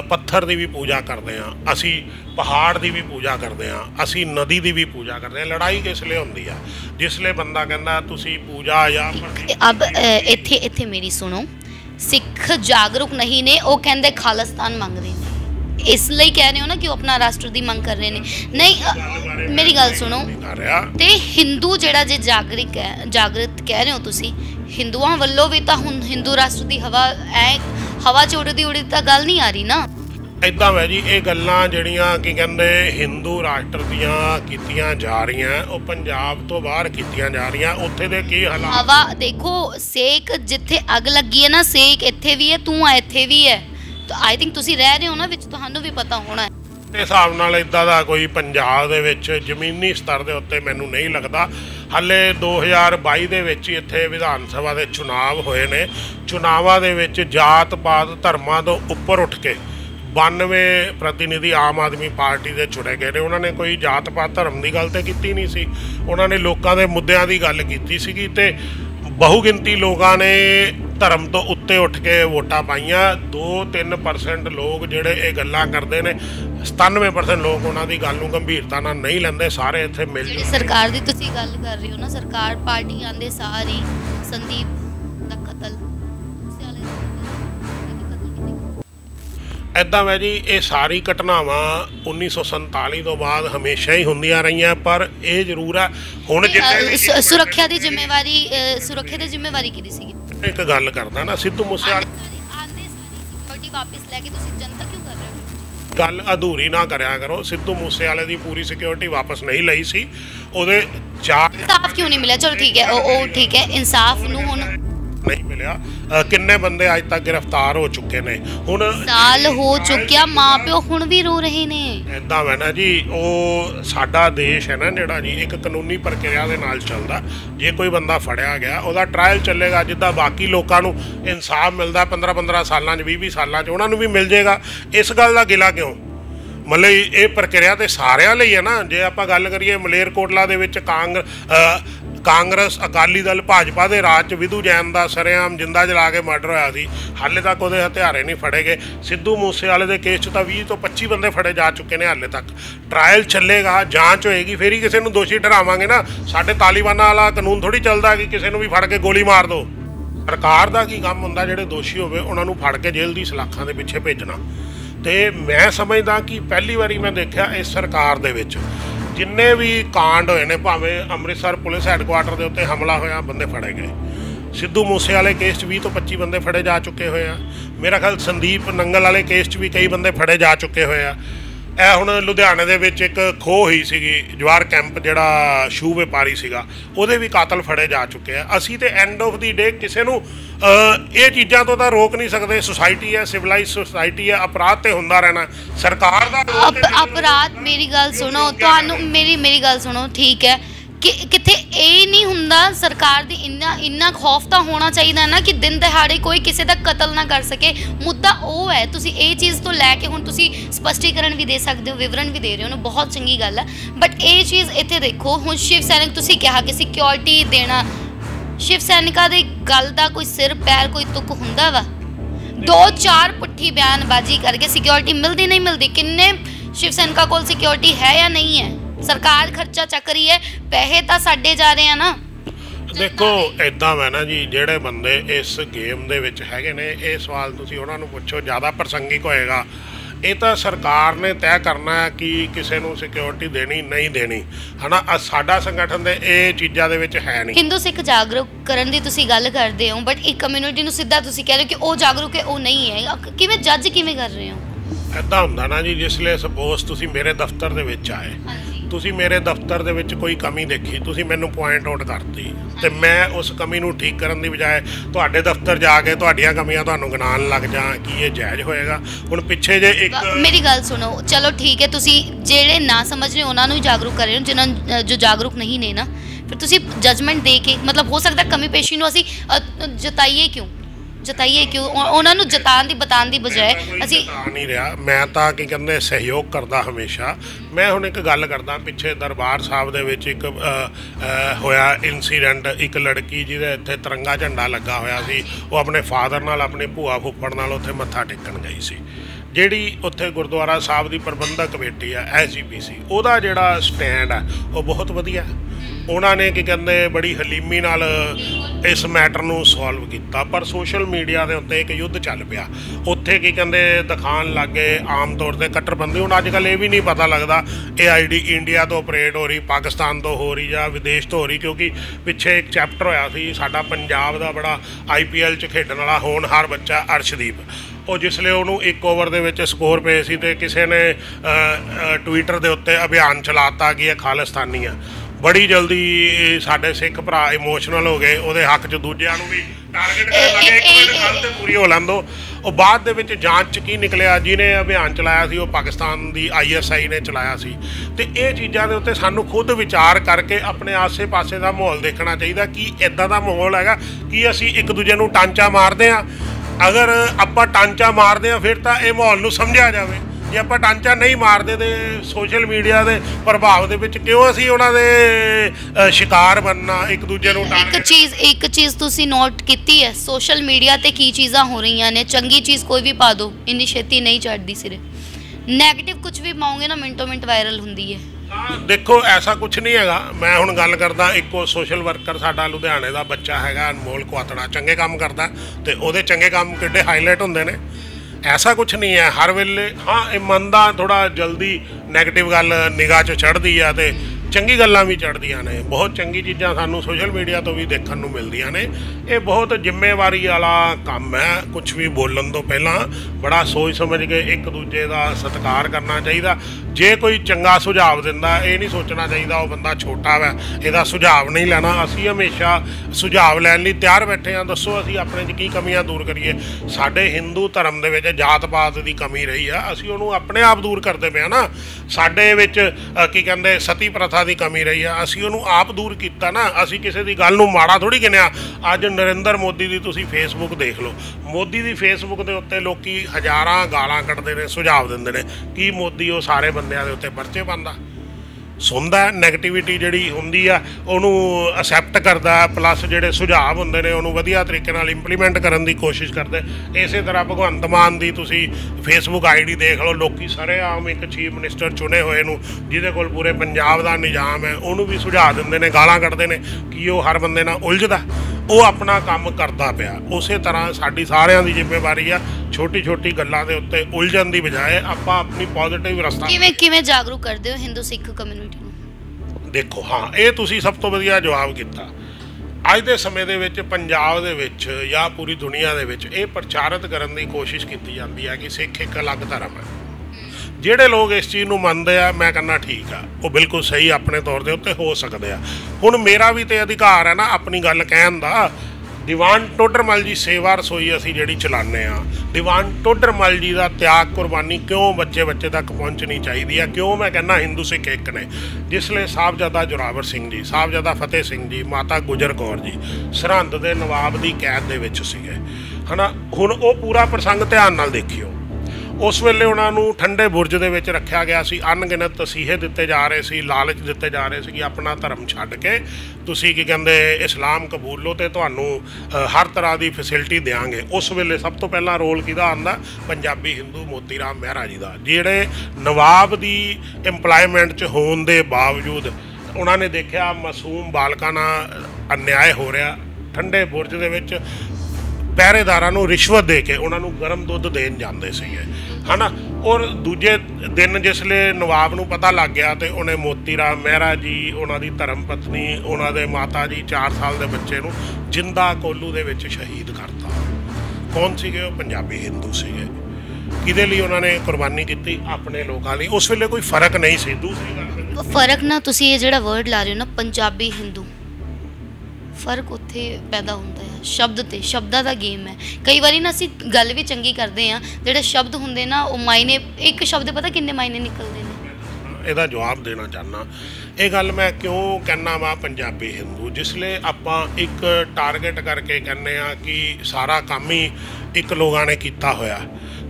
S2: ਪੱਥਰ ਦੀ ਵੀ ਪੂਜਾ ਕਰਦੇ ਹਾਂ ਅਸੀਂ ਪਹਾੜ ਦੀ ਵੀ ਪੂਜਾ ਕਰਦੇ ਹਾਂ ਅਸੀਂ ਨਦੀ ਦੀ ਵੀ ਪੂਜਾ ਕਰਦੇ ਹਾਂ ਲੜਾਈ ਕਿਸ ਲਈ ਹੁੰਦੀ ਆ? ਜਿਸ ਲਈ ਬੰਦਾ ਕਹਿੰਦਾ ਤੁਸੀਂ ਪੂਜਾ ਜਾਂ
S1: ਅਬ ਇੱਥੇ ਇੱਥੇ ਮੇਰੀ ਸੁਣੋ ਸਿੱਖ ਜਾਗਰੂਕ ਨਹੀਂ ਨੇ ਉਹ ਕਹਿੰਦੇ ਖਾਲਿਸਤਾਨ ਮੰਗਦੇ ਨੇ। ਇਸ ਲਈ ਕਹਿ ਰਹੇ ਹੋ ਨਾ ਕਿ ਉਹ ਆਪਣਾ ਰਾਸ਼ਟਰ ਦੀ ਮੰਗ ਕਰ ਰਹੇ ਨੇ। ਨਹੀਂ ਮੇਰੀ ਗੱਲ ਸੁਣੋ। ਤੇ ਹਿੰਦੂ ਜਿਹੜਾ ਜੇ ਜਾਗਰਿਕ ਹੈ ਜਾਗਰਤ ਕਹਿ ਰਹੇ ਹੋ ਤੁਸੀਂ ਹਿੰਦੂਆਂ ਵੱਲੋਂ ਵੀ ਤਾਂ ਹੁਣ ਹਿੰਦੂ ਰਾਸ਼ਟਰ ਦੀ ਹਵਾ ਐ ਹਵਾ ਚ ਉੜਦੀ ਉੜਦੀ ਤਾਂ ਗੱਲ ਨਹੀਂ ਆ ਰਹੀ ਨਾ।
S2: ਇਦਾਂ ਵੈ ਜੀ ਇਹ ਗੱਲਾਂ ਜਿਹੜੀਆਂ ਕੀ ਕਹਿੰਦੇ ਹਿੰਦੂ ਰਾਸ਼ਟਰ ਦੀਆਂ ਕੀਤੀਆਂ ਜਾ ਰਹੀਆਂ ਉਹ ਪੰਜਾਬ ਤੋਂ ਬਾਹਰ ਕੀਤੀਆਂ ਜਾ ਰਹੀਆਂ ਉੱਥੇ ਦੇ ਕੀ ਹਾਲਾਤ?
S1: ਹਵਾ ਦੇਖੋ ਸੇਕ ਜਿੱਥੇ ਅੱਗ ਲੱਗੀ ਹੈ ਨਾ ਸੇਕ ਇੱਥੇ ਵੀ ਹੈ ਤੂੰ ਇੱਥੇ ਵੀ ਹੈ। ਆਈ ਥਿੰਕ ਤੁਸੀਂ ਰਹਿ ਰਹੇ ਹੋ ਨਾ ਵਿੱਚ, ਤੁਹਾਨੂੰ ਵੀ ਪਤਾ ਹੋਣਾ ਹੈ।
S2: ਤੇ ਹਿਸਾਬ ਨਾਲ ਇਦਾਂ ਦਾ ਕੋਈ ਪੰਜਾਬ ਦੇ ਵਿੱਚ ਜ਼ਮੀਨੀ ਸਤਰ ਦੇ ਉੱਤੇ ਮੈਨੂੰ ਨਹੀਂ ਲੱਗਦਾ। ਹਾਲੇ 2022 ਦੇ ਵਿੱਚ ਇੱਥੇ ਵਿਧਾਨ ਸਭਾ ਦੇ ਚੁਣਾਵ ਹੋਏ ਨੇ। ਚੁਣਾਵਾਂ ਦੇ ਵਿੱਚ ਜਾਤ ਪਾਤ ਧਰਮਾਂ ਤੋਂ ਉੱਪਰ ਉੱਠ ਕੇ 92 ਪ੍ਰਤੀਨਿਧੀ ਆਮ ਆਦਮੀ ਪਾਰਟੀ ਦੇ ਚੁਣੇ ਗਏ ਨੇ। ਉਹਨਾਂ ਨੇ ਕੋਈ ਜਾਤ ਪਾਤ ਧਰਮ ਦੀ ਗੱਲ ਤੇ ਕੀਤੀ ਨਹੀਂ ਸੀ। ਉਹਨਾਂ ਨੇ ਲੋਕਾਂ ਦੇ ਮੁੱਦਿਆਂ ਦੀ ਗੱਲ ਕੀਤੀ ਸੀਗੀ ਤੇ ਬਹੁਗਿਣਤੀ ਲੋਕਾਂ ਨੇ ਧਰਮ ਤੋਂ ਉੱਤੇ ਉੱਠ ਕੇ ਵੋਟਾਂ ਪਾਈਆਂ। 2-3% ਲੋਕ ਜਿਹੜੇ ਇਹ ਗੱਲਾਂ ਕਰਦੇ ਨੇ 97% ਲੋਕ ਉਹਨਾਂ ਦੀ ਗੱਲ ਨੂੰ ਗੰਭੀਰਤਾ ਨਾਲ ਨਹੀਂ ਲੈਂਦੇ, ਸਾਰੇ ਇੱਥੇ ਮਿਲ
S1: ਸਰਕਾਰ ਦੀ ਤੁਸੀਂ ਗੱਲ ਕਰ ਰਹੇ ਹੋ ਨਾ, ਸਰਕਾਰ ਪਾਰਟੀ ਆਂਦੇ ਸਾਰੀ ਸੰਦੀਪ
S2: ਐਦਾਂ ਵੈ ਜੀ ਇਹ ਸਾਰੀ ਘਟਨਾਵਾਂ 1947 ਤੋਂ ਬਾਅਦ ਹਮੇਸ਼ਾ ਹੀ ਹੁੰਦੀਆਂ ਰਹੀਆਂ ਪਰ ਇਹ ਜ਼ਰੂਰ ਹੈ ਹੁਣ
S1: ਸੁ- ਸੁਰੱਖਿਆ ਦੀ ਜ਼ਿੰਮੇਵਾਰੀ ਸੁਰੱਖਿਆ ਦੀ ਜ਼ਿੰਮੇਵਾਰੀ ਕਿਹਦੀ ਸੀਗੀ?
S2: ਇੱਕ ਗੱਲ ਕਰਦਾ ਨਾ ਸਿੱਧੂ ਮੂਸੇਵਾਲਾ
S1: ਆਂਦੇ ਸਿਕਿਉਰਿਟੀ ਵਾਪਸ ਲੈ ਕੇ ਤੁਸੀਂ ਜਨਤਾ ਕਿਉਂ ਕਰ ਰਹੇ ਹੋ?
S2: ਗੱਲ ਅਧੂਰੀ ਨਾ ਕਰਿਆ ਕਰੋ ਸਿੱਧੂ ਮੂਸੇਵਾਲੇ ਦੀ ਪੂਰੀ ਸਿਕਿਉਰਿਟੀ ਵਾਪਸ ਨਹੀਂ ਲਈ ਸੀ ਉਹਦੇ ਚਾਰ
S1: ਇਨਸਾਫ ਕਿਉਂ ਨਹੀਂ ਮਿਲਿਆ? ਚਲੋ ਠੀਕ ਹੈ ਉਹ ਠੀਕ ਹੈ ਇਨਸਾਫ ਨੂੰ ਹੁਣ
S2: ਨਹੀਂ ਮਿਲਿਆ। ਕਿੰਨੇ ਬੰਦੇ ਅੱਜ ਤੱਕ ਗ੍ਰਿਫਤਾਰ ਹੋ ਚੁੱਕੇ ਨੇ? ਹੁਣ
S1: ਸਾਲ ਹੋ ਚੁੱਕਿਆ ਮਾਪਿਓ ਹੁਣ ਵੀ ਰੋ ਰਹੇ ਨੇ।
S2: ਇਦਾਂ ਵੈ ਨਾ ਜੀ ਉਹ ਸਾਡਾ ਦੇਸ਼ ਹੈ ਨਾ ਜਿਹੜਾ ਜੀ ਇੱਕ ਕਾਨੂੰਨੀ ਪ੍ਰਕਿਰਿਆ ਦੇ ਨਾਲ ਚੱਲਦਾ। ਜੇ ਕੋਈ ਬੰਦਾ ਫੜਿਆ ਗਿਆ ਉਹਦਾ ਟ੍ਰਾਇਲ ਚੱਲੇਗਾ ਜਿੱਦਾਂ ਬਾਕੀ ਲੋਕਾਂ ਨੂੰ ਇਨਸਾਫ ਮਿਲਦਾ 15 15 ਸਾਲਾਂ 'ਚ 20 20 ਸਾਲਾਂ 'ਚ ਉਹਨਾਂ ਨੂੰ ਵੀ ਮਿਲ ਜਾਏਗਾ। ਇਸ ਗੱਲ ਦਾ ਗਿਲਾ ਕਿਉਂ? ਮਤਲਬ ਇਹ ਪ੍ਰਕਿਰਿਆ ਤੇ ਸਾਰਿਆਂ ਲਈ ਹੈ ਨਾ। ਜੇ ਆਪਾਂ ਗੱਲ ਕਰੀਏ ਮਲੇਰਕੋਟਲਾ ਦੇ ਵਿੱਚ ਕਾਂਗ ਕਾਂਗਰਸ, ਅਕਾਲੀ ਦਲ, ਭਾਜਪਾ ਦੇ ਰਾਜ ਚ ਵਿਧੂ ਜੈਨ ਦਾ ਸਰਿਆਮ ਜਿੰਦਾ ਜਲਾ ਕੇ ਮਰਡਰ ਹੋਇਆ ਸੀ। ਹਾਲੇ ਤੱਕ ਉਹਦੇ ਹਥਿਆਰੇ ਨਹੀਂ ਫੜੇ ਗਏ। ਸਿੱਧੂ ਮੂਸੇਵਾਲੇ ਦੇ ਕੇਸ 'ਚ ਤਾਂ 20 ਤੋਂ 25 ਬੰਦੇ ਫੜੇ ਜਾ ਚੁੱਕੇ ਨੇ ਹਾਲੇ ਤੱਕ। ਟ੍ਰਾਇਲ ਚੱਲੇਗਾ, ਜਾਂਚ ਹੋਏਗੀ, ਫੇਰ ਹੀ ਕਿਸੇ ਨੂੰ ਦੋਸ਼ੀ ਠਹਿਰਾਵਾਂਗੇ ਨਾ। ਸਾਡੇ ਤਾਲਿਬਾਨਾਂ ਵਾਲਾ ਕਾਨੂੰਨ ਥੋੜੀ ਚੱਲਦਾ ਕਿ ਕਿਸੇ ਨੂੰ ਵੀ ਫੜ ਕੇ ਗੋਲੀ ਮਾਰ ਦਿਓ ਸਰਕਾਰ ਦਾ ਕੀ ਕੰਮ ਹੁੰਦਾ, ਜਿਹੜੇ ਦੋਸ਼ੀ ਹੋਵੇ, ਉਹਨਾਂ ਨੂੰ ਫੜ ਕੇ ਜੇਲ੍ਹ ਦੀ ਸਲਾਖਾਂ ਦੇ ਪਿੱਛੇ ਭੇਜਣਾ। ਤੇ ਮੈਂ ਸਮਝਦਾ ਕਿ ਪਹਿਲੀ ਵਾਰੀ ਮੈਂ ਦੇਖਿਆ ਇਸ ਸਰਕਾਰ ਦੇ ਵਿੱਚ। ਜਿੰਨੇ ਵੀ ਕਾਂਡ ਹੋਏ ਨੇ, ਭਾਵੇਂ ਅੰਮ੍ਰਿਤਸਰ ਪੁਲਿਸ ਹੈੱਡਕੁਆਟਰ ਦੇ ਉੱਤੇ ਹਮਲਾ ਹੋਇਆ, ਬੰਦੇ ਫੜੇ ਗਏ। ਸਿੱਧੂ ਮੂਸੇ ਵਾਲੇ ਕੇਸ 'ਚ 20 ਤੋਂ 25 ਬੰਦੇ ਫੜੇ ਜਾ ਚੁੱਕੇ ਹੋਏ ਆ। ਮੇਰਾ ਖਿਆਲ ਸੰਦੀਪ ਨੰਗਲ ਵਾਲੇ ਕੇਸ 'ਚ ਵੀ ਕਈ ਬੰਦੇ ਫੜੇ ਜਾ ਚੁੱਕੇ ਹੋਏ ਆ। ਇਹ ਹੁਣ ਲੁਧਿਆਣੇ ਦੇ ਵਿੱਚ ਇੱਕ ਖੋਹ ਹੋਈ ਸੀਗੀ ਜਵਾਰ ਕੈਂਪ ਜਿਹੜਾ ਸ਼ੂ ਵਪਾਰੀ ਸੀਗਾ, ਉਹਦੇ ਵੀ ਕਾਤਲ ਫੜੇ ਜਾ ਚੁੱਕੇ ਆ। ਅਸੀਂ ਤੇ ਐਂਡ ਆਫ ਦੀ ਡੇ ਕਿਸੇ ਨੂੰ ਇਹ ਚੀਜ਼ਾਂ ਤੋਂ ਤਾਂ ਰੋਕ ਨਹੀਂ ਸਕਦੇ। ਸੁਸਾਇਟੀ ਹੈ ਸਿਵਲਾਈਜ਼ ਸੁਸਾਇਟੀ ਹੈ ਅਪਰਾਧ ਤੇ ਹੁੰਦਾ ਰਹਿਣਾ। ਸਰਕਾਰ ਦਾ
S1: ਅਪਰਾਧ ਮੇਰੀ ਗੱਲ ਸੁਣੋ ਤੁਹਾਨੂੰ ਮੇਰੀ ਮੇਰੀ ਗੱਲ ਸੁਣੋ ਠੀਕ ਹੈ। ਕਿ ਕਿੱਥੇ ਇਹ ਨਹੀਂ ਹੁੰਦਾ ਸਰਕਾਰ ਦੀ ਇੰਨਾ ਇੰਨਾ ਖੌਫ ਤਾਂ ਹੋਣਾ ਚਾਹੀਦਾ ਨਾ ਕਿ ਦਿਨ ਦਿਹਾੜੇ ਕੋਈ ਕਿਸੇ ਦਾ ਕਤਲ ਨਾ ਕਰ ਸਕੇ। ਮੁੱਦਾ ਉਹ ਹੈ ਤੁਸੀਂ ਇਹ ਚੀਜ਼ ਤੋਂ ਲੈ ਕੇ ਹੁਣ ਤੁਸੀਂ ਸਪਸ਼ਟੀਕਰਨ ਵੀ ਦੇ ਸਕਦੇ ਹੋ ਵਿਵਰਣ ਵੀ ਦੇ ਰਹੇ ਹੋ ਨਾ ਬਹੁਤ ਚੰਗੀ ਗੱਲ ਹੈ। ਬਟ ਇਹ ਚੀਜ਼ ਇੱਥੇ ਦੇਖੋ ਹੁਣ ਸ਼ਿਵ ਸੈਨਿਕ ਤੁਸੀਂ ਕਿਹਾ ਕਿ ਸਿਕਿਉਰਿਟੀ ਦੇਣਾ ਸ਼ਿਵ ਸੈਨਿਕਾਂ ਦੀ ਗੱਲ ਦਾ ਕੋਈ ਸਿਰ, ਪੈਰ, ਕੋਈ ਤੁਕ ਹੁੰਦਾ ਵਾ? ਦੋ ਚਾਰ ਪੁੱਠੀ ਬਿਆਨਬਾਜ਼ੀ ਕਰਕੇ ਸਿਕਿਉਰਿਟੀ ਮਿਲਦੀ ਨਹੀਂ ਮਿਲਦੀ, ਕਿੰਨੇ ਸ਼ਿਵ ਸੈਨਿਕਾ ਕੋਲ ਸਿਕਿਉਰਿਟੀ ਹੈ ਜਾਂ ਨਹੀਂ ਹੈ? ਸਰਕਾਰ ਖਰਚਾ ਚੱਕ ਰਹੀ ਹੈ, ਪੈਸੇ ਤਾਂ ਸਾਡੇ ਜਾ ਰਹੇ ਆ ਨਾ।
S2: ਦੇਖੋ ਇਦਾਂ ਮੈਂ ਨਾ ਜੀ, ਜਿਹੜੇ ਬੰਦੇ ਇਸ ਗੇਮ ਦੇ ਵਿੱਚ ਹੈਗੇ ਨੇ, ਇਹ ਸਵਾਲ ਤੁਸੀਂ ਉਹਨਾਂ ਨੂੰ ਪੁੱਛੋ, ਜ਼ਿਆਦਾ ਪ੍ਰਸੰਗਿਕ ਹੋਏਗਾ। ਇਹ ਤਾਂ ਸਰਕਾਰ ਨੇ ਤੈਅ ਕਰਨਾ ਹੈ ਕਿ ਕਿਸੇ ਨੂੰ ਸਿਕਿਉਰਿਟੀ ਦੇਣੀ ਨਹੀਂ ਦੇਣੀ। ਹਨਾ ਆਹ ਸਾਡਾ ਸੰਗਠਨ ਦੇ ਇਹ ਚੀਜ਼ਾਂ ਦੇ ਵਿੱਚ ਹੈ ਨਹੀਂ।
S1: ਹਿੰਦੂ ਸਿੱਖ ਜਾਗਰੂਕ ਕਰਨ ਦੀ ਤੁਸੀਂ ਗੱਲ ਕਰਦੇ ਹੋ ਬਟ ਇੱਕ ਕਮਿਊਨਿਟੀ ਨੂੰ ਸਿੱਧਾ ਤੁਸੀਂ ਕਹਿ ਰਹੇ ਹੋ ਕਿ ਉਹ ਜਾਗਰੂਕ ਹੈ ਉਹ ਨਹੀਂ ਹੈ। ਕਿਵੇਂ ਜੱਜ ਕਿਵੇਂ ਕਰ ਰਹੇ ਹੋ?
S2: ਐਦਾਂ ਹੁੰਦਾ ਨਾ ਜੀ ਜਿਸ ਲਈ ਸਪੋਜ਼ ਤੁਸੀਂ ਮੇਰੇ ਦਫ਼ਤਰ ਦੇ ਵਿੱਚ ਆਏ
S1: ਹਾਂਜੀ।
S2: ਤੁਸੀਂ ਮੇਰੇ ਦਫ਼ਤਰ ਦੇ ਵਿੱਚ ਕੋਈ ਕਮੀ ਦੇਖੀ ਤੁਸੀਂ ਮੈਨੂੰ ਪੁਆਇੰਟ ਆਊਟ ਕਰਤੀ ਤੇ ਮੈਂ ਉਸ ਕਮੀ ਨੂੰ ਠੀਕ ਕਰਨ ਦੀ ਬਜਾਏ ਤੁਹਾਡੇ ਦਫ਼ਤਰ ਜਾ ਕੇ ਤੁਹਾਡੀਆਂ ਕਮੀਆਂ ਤੁਹਾਨੂੰ ਗਿਣਾਉਣ ਲੱਗ ਜਾ ਕੀ ਇਹ ਜਾਇਜ਼ ਹੋਏਗਾ। ਹੁਣ ਪਿੱਛੇ ਜੇ ਇੱਕ
S1: ਮੇਰੀ ਗੱਲ ਸੁਣੋ। ਚਲੋ ਠੀਕ ਹੈ ਤੁਸੀਂ ਜਿਹੜੇ ਨਾ ਸਮਝ ਰਹੇ ਹੋ ਉਹਨਾਂ ਨੂੰ ਜਾਗਰੂਕ ਕਰ ਰਹੇ ਹੋ ਜਿਨ੍ਹਾਂ ਨੂੰ, ਜੋ ਜਾਗਰੂਕ ਨਹੀਂ ਨੇ ਨਾ। ਫਿਰ ਤੁਸੀਂ ਜਜਮੈਂਟ ਦੇ ਕੇ ਮਤਲਬ ਹੋ ਸਕਦਾ ਕਮੀ ਪੇਸ਼ੀ ਨੂੰ ਅਸੀਂ ਜਤਾਈਏ ਕਿਉਂ? ਜਤਾਈਏ ਕਿਉਂ ਉਹ- ਉਹਨਾਂ ਨੂੰ ਜਤਾਉਣ ਦੀ ਬਤਾਉਣ ਦੀ ਬਜਾਏ ਅਸੀਂ
S2: ਜਤਾ ਨਹੀਂ ਰਿਹਾ। ਮੈਂ ਤਾਂ ਕੀ ਕਹਿੰਦੇ ਸਹਿਯੋਗ ਕਰਦਾ ਹਮੇਸ਼ਾ। ਮੈਂ ਹੁਣ ਇੱਕ ਗੱਲ ਕਰਦਾ ਪਿੱਛੇ ਦਰਬਾਰ ਸਾਹਿਬ ਦੇ ਵਿੱਚ ਇੱਕ ਅ, ਅ, ਹੋਇਆ ਇਨਸੀਡੈਂਟ ਇੱਕ ਲੜਕੀ ਜਿਹਦੇ ਇੱਥੇ ਤਿਰੰਗਾ ਝੰਡਾ ਲੱਗਾ ਹੋਇਆ ਸੀ। ਉਹ ਆਪਣੇ ਫਾਦਰ ਨਾਲ ਆਪਣੇ ਭੂਆ ਫੁੱਫੜ ਨਾਲ ਉੱਥੇ ਮੱਥਾ ਟੇਕਣ ਗਈ ਸੀ। ਜਿਹੜੀ ਉੱਥੇ ਗੁਰਦੁਆਰਾ ਸਾਹਿਬ ਦੀ ਪ੍ਰਬੰਧਕ ਕਮੇਟੀ ਆ ਐਸਜੀਪੀਸੀ ਉਹਦਾ ਜਿਹੜਾ ਸਟੈਂਡ ਆ, ਉਹ ਬਹੁਤ ਵਧੀਆ। ਉਹਨਾਂ ਨੇ ਕੀ ਕਹਿੰਦੇ, ਬੜੀ ਹਲੀਮੀ ਨਾਲ ਇਸ ਮੈਟਰ ਨੂੰ ਸੋਲਵ ਕੀਤਾ। ਪਰ ਸੋਸ਼ਲ ਮੀਡੀਆ ਦੇ ਉੱਤੇ ਇੱਕ ਯੁੱਧ ਚੱਲ ਪਿਆ। ਉੱਥੇ ਕੀ ਕਹਿੰਦੇ ਦਿਖਾਣ ਲੱਗੇ ਆਮ ਤੌਰ ਤੇ ਕੱਟੜਬੰਦੀ ਹੁਣ ਅੱਜ ਕੱਲ ਇਹ ਵੀ ਨਹੀਂ ਪਤਾ ਲੱਗਦਾ, ਇਹ ਆਈਡੀ ਇੰਡੀਆ ਤੋਂ ਆਪਰੇਟ ਹੋ ਰਹੀ, ਪਾਕਿਸਤਾਨ ਤੋਂ ਹੋ ਰਹੀ ਜਾਂ ਵਿਦੇਸ਼ ਤੋਂ ਹੋ ਰਹੀ, ਕਿਉਂਕਿ ਪਿੱਛੇ ਇੱਕ ਚੈਪਟਰ ਹੋਇਆ ਸੀ, ਸਾਡਾ ਪੰਜਾਬ ਦਾ ਬੜਾ ਆਈਪੀਐਲ 'ਚ ਖੇਡਣ ਵਾਲਾ ਹੋਣਹਾਰ ਬੱਚਾ ਅਰਸ਼ਦੀਪ। ਉਹ ਜਿਸਲੇ ਉਹਨੂੰ ਇੱਕ ਓਵਰ ਦੇ ਵਿੱਚ ਸਕੋਰ ਪਏ ਸੀ ਤੇ ਕਿਸੇ ਨੇ ਟਵਿੱਟਰ ਦੇ ਉੱਤੇ ਅਭਿਆਨ ਚਲਾਤਾ ਕਿ ਇਹ ਖਾਲਿਸਤਾਨੀ ਆ। ਬੜੀ ਜਲਦੀ ਸਾਡੇ ਸਿੱਖ ਭਰਾ ਇਮੋਸ਼ਨਲ ਹੋ ਗਏ ਉਹਦੇ ਹੱਕ 'ਚ ਦੂਜਿਆਂ ਨੂੰ ਵੀ ਟਾਰਗੇਟ ਕਰਨ ਲੱਗੇ।
S1: ਇਹ-
S2: ਪਹਿਲੇ ਗੱਲ ਤੇ ਪੂਰੀ ਹੋ ਲੰਦੋ ਉਹ ਬਾਅਦ ਦੇ ਵਿੱਚ ਜਾਂਚ ਚ ਕੀ ਨਿਕਲਿਆ ਜਿਹਨੇ ਅਭਿਆਨ ਚਲਾਇਆ ਸੀ ਉਹ ਪਾਕਿਸਤਾਨ ਦੀ ਆਈਐਸਆਈ ਨੇ ਚਲਾਇਆ ਸੀ। ਤੇ ਇਹ ਚੀਜ਼ਾਂ ਦੇ ਉੱਤੇ ਸਾਨੂੰ ਖੁਦ ਵਿਚਾਰ ਕਰਕੇ ਆਪਣੇ ਆਸੇ-ਪਾਸੇ ਦਾ ਮਾਹੌਲ ਦੇਖਣਾ ਚਾਹੀਦਾ ਕਿ ਇਦਾਂ ਦਾ ਮਾਹੌਲ ਹੈਗਾ ਕਿ ਅਸੀਂ ਇੱਕ ਦੂਜੇ ਨੂੰ ਟਾਂਚਾ ਮਾਰਦੇ ਆ। ਅਗਰ ਆਪਾਂ ਟਾਂਚਾ ਮਾਰਦੇ ਆ ਫਿਰ ਤਾਂ ਇਹ ਮਾਹੌਲ ਨੂੰ ਸਮਝਿਆ ਜਾਵੇ। ਜੇ ਆਪਾਂ ਟਾਂਚਾ ਨਹੀਂ ਮਾਰਦੇ ਤੇ ਸੋਸ਼ਲ ਮੀਡੀਆ ਦੇ ਪ੍ਰਭਾਵ ਦੇ ਵਿੱਚ ਕਿਉਂ ਅਸੀਂ ਉਹਨਾਂ ਦੇ ਸ਼ਿਕਾਰ ਬਣਨਾ ਇੱਕ ਦੂਜੇ ਨੂੰ
S1: ਇੱਕ
S2: ਟਾਰਗੇਟ
S1: ਚੀਜ਼ ਇੱਕ ਚੀਜ਼ ਤੁਸੀਂ ਨੋਟ ਕੀਤੀ ਹੈ ਸੋਸ਼ਲ ਮੀਡੀਆ ਤੇ ਕੀ ਚੀਜ਼ਾਂ ਹੋ ਰਹੀਆਂ ਨੇ? ਚੰਗੀ ਚੀਜ਼ ਕੋਈ ਵੀ ਪਾ ਦਿਓ ਇੰਨੀ ਛੇਤੀ ਨਹੀਂ ਚੜਦੀ ਸਿਰੇ। 네ਗੇਟਿਵ ਕੁਝ ਵੀ ਪਾਉਂਗੇ ਨਾ ਮਿੰਟੋ ਮਿੰਟ ਵਾਇਰਲ ਹੁੰਦੀ ਹਾਂ।
S2: ਦੇਖੋ, ਐਸਾ ਕੁਝ ਨਹੀਂ ਹੈਗਾ। ਮੈਂ ਹੁਣ ਗੱਲ ਕਰਦਾ, ਇੱਕੋ ਸੋਸ਼ਲ ਵਰਕਰ ਸਾਡਾ ਲੁਧਿਆਣੇ ਦਾ ਬੱਚਾ ਹੈਗਾ, ਅਨਮੋਲ ਕੁਆਤੜਾ, ਚੰਗੇ ਕੰਮ ਕਰਦਾ। ਤੇ ਉਹਦੇ ਚੰਗੇ ਕੰਮ ਕਿੱਡੇ ਹਾਈਲਾਈਟ ਹੁੰਦੇ ਨੇ। ਐਸਾ ਕੁਝ ਨਹੀਂ ਹੈ। ਹਰ ਵੇਲੇ, ਹਾਂ, ਇਹ ਮੰਨਦਾ ਥੋੜਾ ਜਲਦੀ 네ਗੇਟਿਵ ਗੱਲ ਨਿਗਾਹ 'ਚ ਚੜਦੀ ਆ ਤੇ ਚੰਗੀ ਗੱਲਾਂ ਵੀ ਚੜਦੀਆਂ ਨੇ। ਬਹੁਤ ਚੰਗੀ ਚੀਜ਼ਾਂ ਸਾਨੂੰ ਸੋਸ਼ਲ ਮੀਡੀਆ ਤੋਂ ਵੀ ਦੇਖਣ ਨੂੰ ਮਿਲਦੀਆਂ ਨੇ। ਇਹ ਬਹੁਤ ਜ਼ਿੰਮੇਵਾਰੀ ਵਾਲਾ ਕੰਮ ਹੈ। ਕੁਝ ਵੀ ਬੋਲਣ ਤੋਂ ਪਹਿਲਾਂ ਬੜਾ ਸੋਚ ਸਮਝ ਕੇ ਇੱਕ ਦੂਜੇ ਦਾ ਸਤਿਕਾਰ ਕਰਨਾ ਚਾਹੀਦਾ। ਜੇ ਕੋਈ ਚੰਗਾ ਸੁਝਾਅ ਦਿੰਦਾ, ਇਹ ਨਹੀਂ ਸੋਚਣਾ ਚਾਹੀਦਾ ਉਹ ਬੰਦਾ ਛੋਟਾ ਵਾ, ਇਹਦਾ ਸੁਝਾਅ ਨਹੀਂ ਲੈਣਾ। ਅਸੀਂ ਹਮੇਸ਼ਾ ਸੁਝਾਅ ਲੈਣ ਲਈ ਤਿਆਰ ਬੈਠੇ ਹਾਂ। ਦੱਸੋ ਅਸੀਂ ਆਪਣੇ 'ਚ ਕੀ ਕਮੀਆਂ ਦੂਰ ਕਰੀਏ? ਸਾਡੇ ਹਿੰਦੂ ਧਰਮ ਦੇ ਵਿੱਚ ਜਾਤ-ਪਾਤ ਦੀ ਕਮੀ ਰਹੀ ਆ। ਅਸੀਂ ਉਹਨੂੰ ਆਪਣੇ ਆਪ ਦੂਰ ਕਰਦੇ ਪਏ ਆ ਨਾ। ਸਾਡੇ ਵਿੱਚ ਕੀ ਕਹਿੰਦੇ, ਸਤੀ ਪ੍ਰਥਾ ਦੀ ਕਮੀ ਰਹੀ ਆ। ਅਸੀਂ ਉਹਨੂੰ ਆਪ ਦੂਰ ਕੀਤਾ ਨਾ। ਅਸੀਂ ਕਿਸੇ ਦੀ ਗੱਲ ਨੂੰ ਮਾੜਾ ਥੋੜੀ ਗਿਣਿਆ। ਅੱਜ ਨਰਿੰਦਰ ਮੋਦੀ ਦੀ ਤੁਸੀਂ ਫੇਸਬੁੱਕ ਦੇਖ ਲਓ। ਮੋਦੀ ਦੀ ਫੇਸਬੁੱਕ ਦੇ ਉੱਤੇ ਲੋਕੀ ਹਜ਼ਾਰਾਂ ਗਾਲਾਂ ਕੱਢਦੇ ਨੇ ਸੁਝਾਅ ਦਿੰਦੇ ਨੇ। ਕੀ ਮੋਦੀ ਉਹ ਸਾਰੇ ਬੰਦਿਆਂ ਦੇ ਉੱਤੇ ਪਰਚੇ ਪਾਉਂਦਾ। ਸੁਣਦਾ ਨੈਗੇਟਿਵਿਟੀ ਜਿਹੜੀ ਹੁੰਦੀ ਆ, ਉਹਨੂੰ ਅਸੈਪਟ ਕਰਦਾ ਪਲੱਸ ਜਿਹੜੇ ਸੁਝਾਅ ਹੁੰਦੇ ਨੇ, ਉਹਨੂੰ ਵਧੀਆ ਤਰੀਕੇ ਨਾਲ ਇੰਪਲੀਮੈਂਟ ਕਰਨ ਦੀ ਕੋਸ਼ਿਸ਼ ਕਰਦੇ। ਇਸੇ ਤਰ੍ਹਾਂ ਭਗਵੰਤ ਮਾਨ ਦੀ ਤੁਸੀਂ ਫੇਸਬੁੱਕ ਆਈਡੀ ਦੇਖ ਲਓ, ਲੋਕੀ ਸਾਰੇ ਆਮ ਇੱਕ ਚੀਫ ਮਿਨਿਸਟਰ ਚੁਣੇ ਹੋਏ ਨੂੰ, ਜਿਹਦੇ ਕੋਲ ਪੂਰੇ ਪੰਜਾਬ ਦਾ ਨਿਜ਼ਾਮ ਹੈ, ਉਹਨੂੰ ਵੀ ਸੁਝਾਅ ਦਿੰਦੇ ਨੇ, ਗਾਲਾਂ ਕੱਢਦੇ ਨੇ, ਕਿ ਉਹ ਹਰ ਬੰਦੇ ਨਾਲ ਉਲਝਦਾ। ਉਹ ਆਪਣਾ ਕੰਮ ਕਰਦਾ ਪਿਆ। ਉਸੇ ਤਰ੍ਹਾਂ ਸਾਡੀ ਸਾਰਿਆਂ ਦੀ ਜ਼ਿੰਮੇਵਾਰੀ ਆ। ਛੋਟੀ ਛੋਟੀ ਗੱਲਾਂ ਦੇ ਉੱਤੇ ਉਲਝਣ ਦੀ ਬਜਾਏ ਆਪਾਂ ਆਪਣੀ ਪੋਜ਼ਿਟਿਵ ਰਸਤਾ
S1: ਕਿਵੇਂ ਕਿਵੇਂ ਜਾਗਰੂਕ ਕਰਦੇ ਹੋ ਹਿੰਦੂ ਸਿੱਖ ਕਮਿਊਨਿਟੀ ਨੂੰ?
S2: ਦੇਖੋ ਹਾਂ ਇਹ ਤੁਸੀਂ ਸਭ ਤੋਂ ਵਧੀਆ ਜਵਾਬ ਕੀਤਾ। ਅੱਜ ਦੇ ਸਮੇਂ ਦੇ ਵਿੱਚ ਪੰਜਾਬ ਦੇ ਵਿੱਚ ਜਾਂ ਪੂਰੀ ਦੁਨੀਆ ਦੇ ਵਿੱਚ ਇਹ ਪ੍ਰਚਾਰਿਤ ਕਰਨ ਦੀ ਕੋਸ਼ਿਸ਼ ਕੀਤੀ ਜਾਂਦੀ ਹੈ ਕਿ ਸਿੱਖ ਇੱਕ ਅਲੱਗ ਧਰਮ ਹੈ। ਜਿਹੜੇ ਲੋਕ ਇਸ ਚੀਜ਼ ਨੂੰ ਮੰਨਦੇ ਆ, ਮੈਂ ਕਹਿੰਦਾ ਠੀਕ ਆ। ਉਹ ਬਿਲਕੁਲ ਸਹੀ ਆਪਣੇ ਤੌਰ ਦੇ ਉੱਤੇ ਹੋ ਸਕਦੇ ਆ। ਹੁਣ ਮੇਰਾ ਵੀ ਤੇ ਅਧਿਕਾਰ ਹੈ ਨਾ ਆਪਣੀ ਗੱਲ ਕਹਿਣ ਦਾ। ਦੀਵਾਨ ਟੋਡਰਮਲ ਜੀ ਸੇਵਾ ਰਸੋਈ ਅਸੀਂ ਜਿਹੜੀ ਚਲਾਉਂਦੇ ਆ। ਦੀਵਾਨ ਟੋਡਰਮਲ ਜੀ ਦਾ ਤਿਆਗ ਕੁਰਬਾਨੀ ਕਿਉਂ ਬੱਚੇ ਬੱਚੇ ਤੱਕ ਪਹੁੰਚਣੀ ਚਾਹੀਦੀ ਆ? ਕਿਉਂ ਮੈਂ ਕਹਿੰਦਾ ਹਿੰਦੂ ਸਿੱਖ ਇੱਕ ਨੇ? ਜਿਸ ਲਈ ਸਾਹਿਬਜ਼ਾਦਾ ਜੋਰਾਵਰ ਸਿੰਘ ਜੀ, ਸਾਹਿਬਜ਼ਾਦਾ ਫਤਿਹ ਸਿੰਘ ਜੀ, ਮਾਤਾ ਗੁਜਰ ਕੌਰ ਜੀ ਸਰਹੰਦ ਦੇ ਨਵਾਬ ਦੀ ਕੈਦ ਦੇ ਵਿੱਚ ਸੀਗੇ। ਹਨਾ, ਹੁਣ ਉਹ ਪੂਰਾ ਪ੍ਰਸੰਗ ਧਿਆਨ ਨਾਲ ਦੇਖਿਓ। ਉਸ ਵੇਲੇ ਉਹਨਾਂ ਨੂੰ ਠੰਡੇ ਬੁਰਜ ਦੇ ਵਿੱਚ ਰੱਖਿਆ ਗਿਆ ਸੀ, ਅਣਗਿਣਤ ਤਸੀਹੇ ਦਿੱਤੇ ਜਾ ਰਹੇ ਸੀ, ਲਾਲਚ ਦਿੱਤੇ ਜਾ ਰਹੇ ਸੀ ਕਿ ਆਪਣਾ ਧਰਮ ਛੱਡ ਕੇ। ਤੁਸੀਂ ਕੀ ਕਹਿੰਦੇ, ਇਸਲਾਮ ਕਬੂਲ ਲਓ ਤੇ ਤੁਹਾਨੂੰ ਹਰ ਤਰ੍ਹਾਂ ਦੀ ਫੈਸਿਲਿਟੀ ਦੇਾਂਗੇ ਉਸ ਵੇਲੇ ਸਭ ਤੋਂ ਪਹਿਲਾਂ ਰੋਲ ਕਿਹਦਾ ਆਂਦਾ ਪੰਜਾਬੀ ਹਿੰਦੂ ਮੋਤੀ ਰਾਮ ਮਹਿਰਾ ਜੀ ਦਾ। ਜਿਹੜੇ ਨਵਾਬ ਦੀ EMPLOYMENT ਚ ਹੋਣ ਦੇ ਬਾਵਜੂਦ ਉਹਨਾਂ ਨੇ ਦੇਖਿਆ, ਮਾਸੂਮ ਬਾਲਕਾਂ ਨਾਲ ਅਨਿਆਏ ਹੋ ਰਿਹਾ। ਠੰਡੇ ਬੁਰਜ ਦੇ ਵਿੱਚ ਪਹਿਰੇਦਾਰਾਂ ਨੂੰ ਰਿਸ਼ਵਤ ਦੇ ਕੇ ਉਹਨਾਂ ਨੂੰ ਗਰਮ ਦੁੱਧ ਦੇਣ ਜਾਂਦੇ ਸੀਗੇ ਹਨਾ? ਔਰ ਦੂਜੇ ਦਿਨ ਜਿਸਲੇ ਨਵਾਬ ਨੂੰ ਪਤਾ ਲੱਗ ਗਿਆ ਤੇ ਉਹਨੇ ਮੋਤੀ ਰਾਮ ਮਹਿਰਾ ਜੀ, ਉਹਨਾਂ ਦੀ ਧਰਮ ਪਤਨੀ, ਉਹਨਾਂ ਦੇ ਮਾਤਾ ਜੀ 4 ਸਾਲ ਦੇ ਬੱਚੇ ਨੂੰ ਜਿੰਦਾ ਕੋਲੂ ਦੇ ਵਿੱਚ ਸ਼ਹੀਦ ਕਰਤਾ। ਕੌਣ ਸੀਗੇ? ਉਹ ਪੰਜਾਬੀ ਹਿੰਦੂ ਸੀਗੇ। ਕਿਹਦੇ ਲਈ ਉਹਨਾਂ ਨੇ ਕੁਰਬਾਨੀ ਕੀਤੀ ਆਪਣੇ ਲੋਕਾਂ ਲਈ। ਉਸ ਵੇਲੇ ਕੋਈ ਫ਼ਰਕ ਨਹੀਂ ਸੀ। ਦੂਸਰੀ ਗੱਲ
S1: ਫ਼ਰਕ ਨਾ ਤੁਸੀਂ ਇਹ ਜਿਹੜਾ ਵਰਡ ਲਾ ਰਹੇ ਹੋ ਨਾ, ਪੰਜਾਬੀ ਹਿੰਦੂ। ਫ਼ਰਕ ਉੱਥੇ ਪੈਦਾ ਹੁੰਦਾ ਹੈ, ਸ਼ਬਦ ਤੇ, ਸ਼ਬਦਾਂ ਦਾ ਗੇਮ ਹੈ। ਕਈ ਵਾਰੀ ਨਾ ਅਸੀਂ ਗੱਲ ਵੀ ਚੰਗੀ ਕਰਦੇ ਆ ਜਿਹੜੇ ਸ਼ਬਦ ਹੁੰਦੇ ਨਾ, ਉਹ ਮਾਇਨੇ, ਇੱਕ ਸ਼ਬਦ ਪਤਾ ਕਿੰਨੇ ਮਾਇਨੇ ਨਿਕਲਦੇ ਨੇ?
S2: ਇਹਦਾ ਜਵਾਬ ਦੇਣਾ ਚਾਹਨਾ ਇਹ ਗੱਲ ਮੈਂ ਕਿਉਂ ਕਹਿਣਾ ਵਾ ਪੰਜਾਬੀ ਹਿੰਦੂ? ਜਿਸਲੇ ਆਪਾਂ ਇੱਕ ਟਾਰਗੇਟ ਕਰਕੇ ਕਹਿੰਦੇ ਆ ਕਿ ਸਾਰਾ ਕੰਮ ਹੀ ਇੱਕ ਲੋਕਾਂ ਨੇ ਕੀਤਾ ਹੋਇਆ।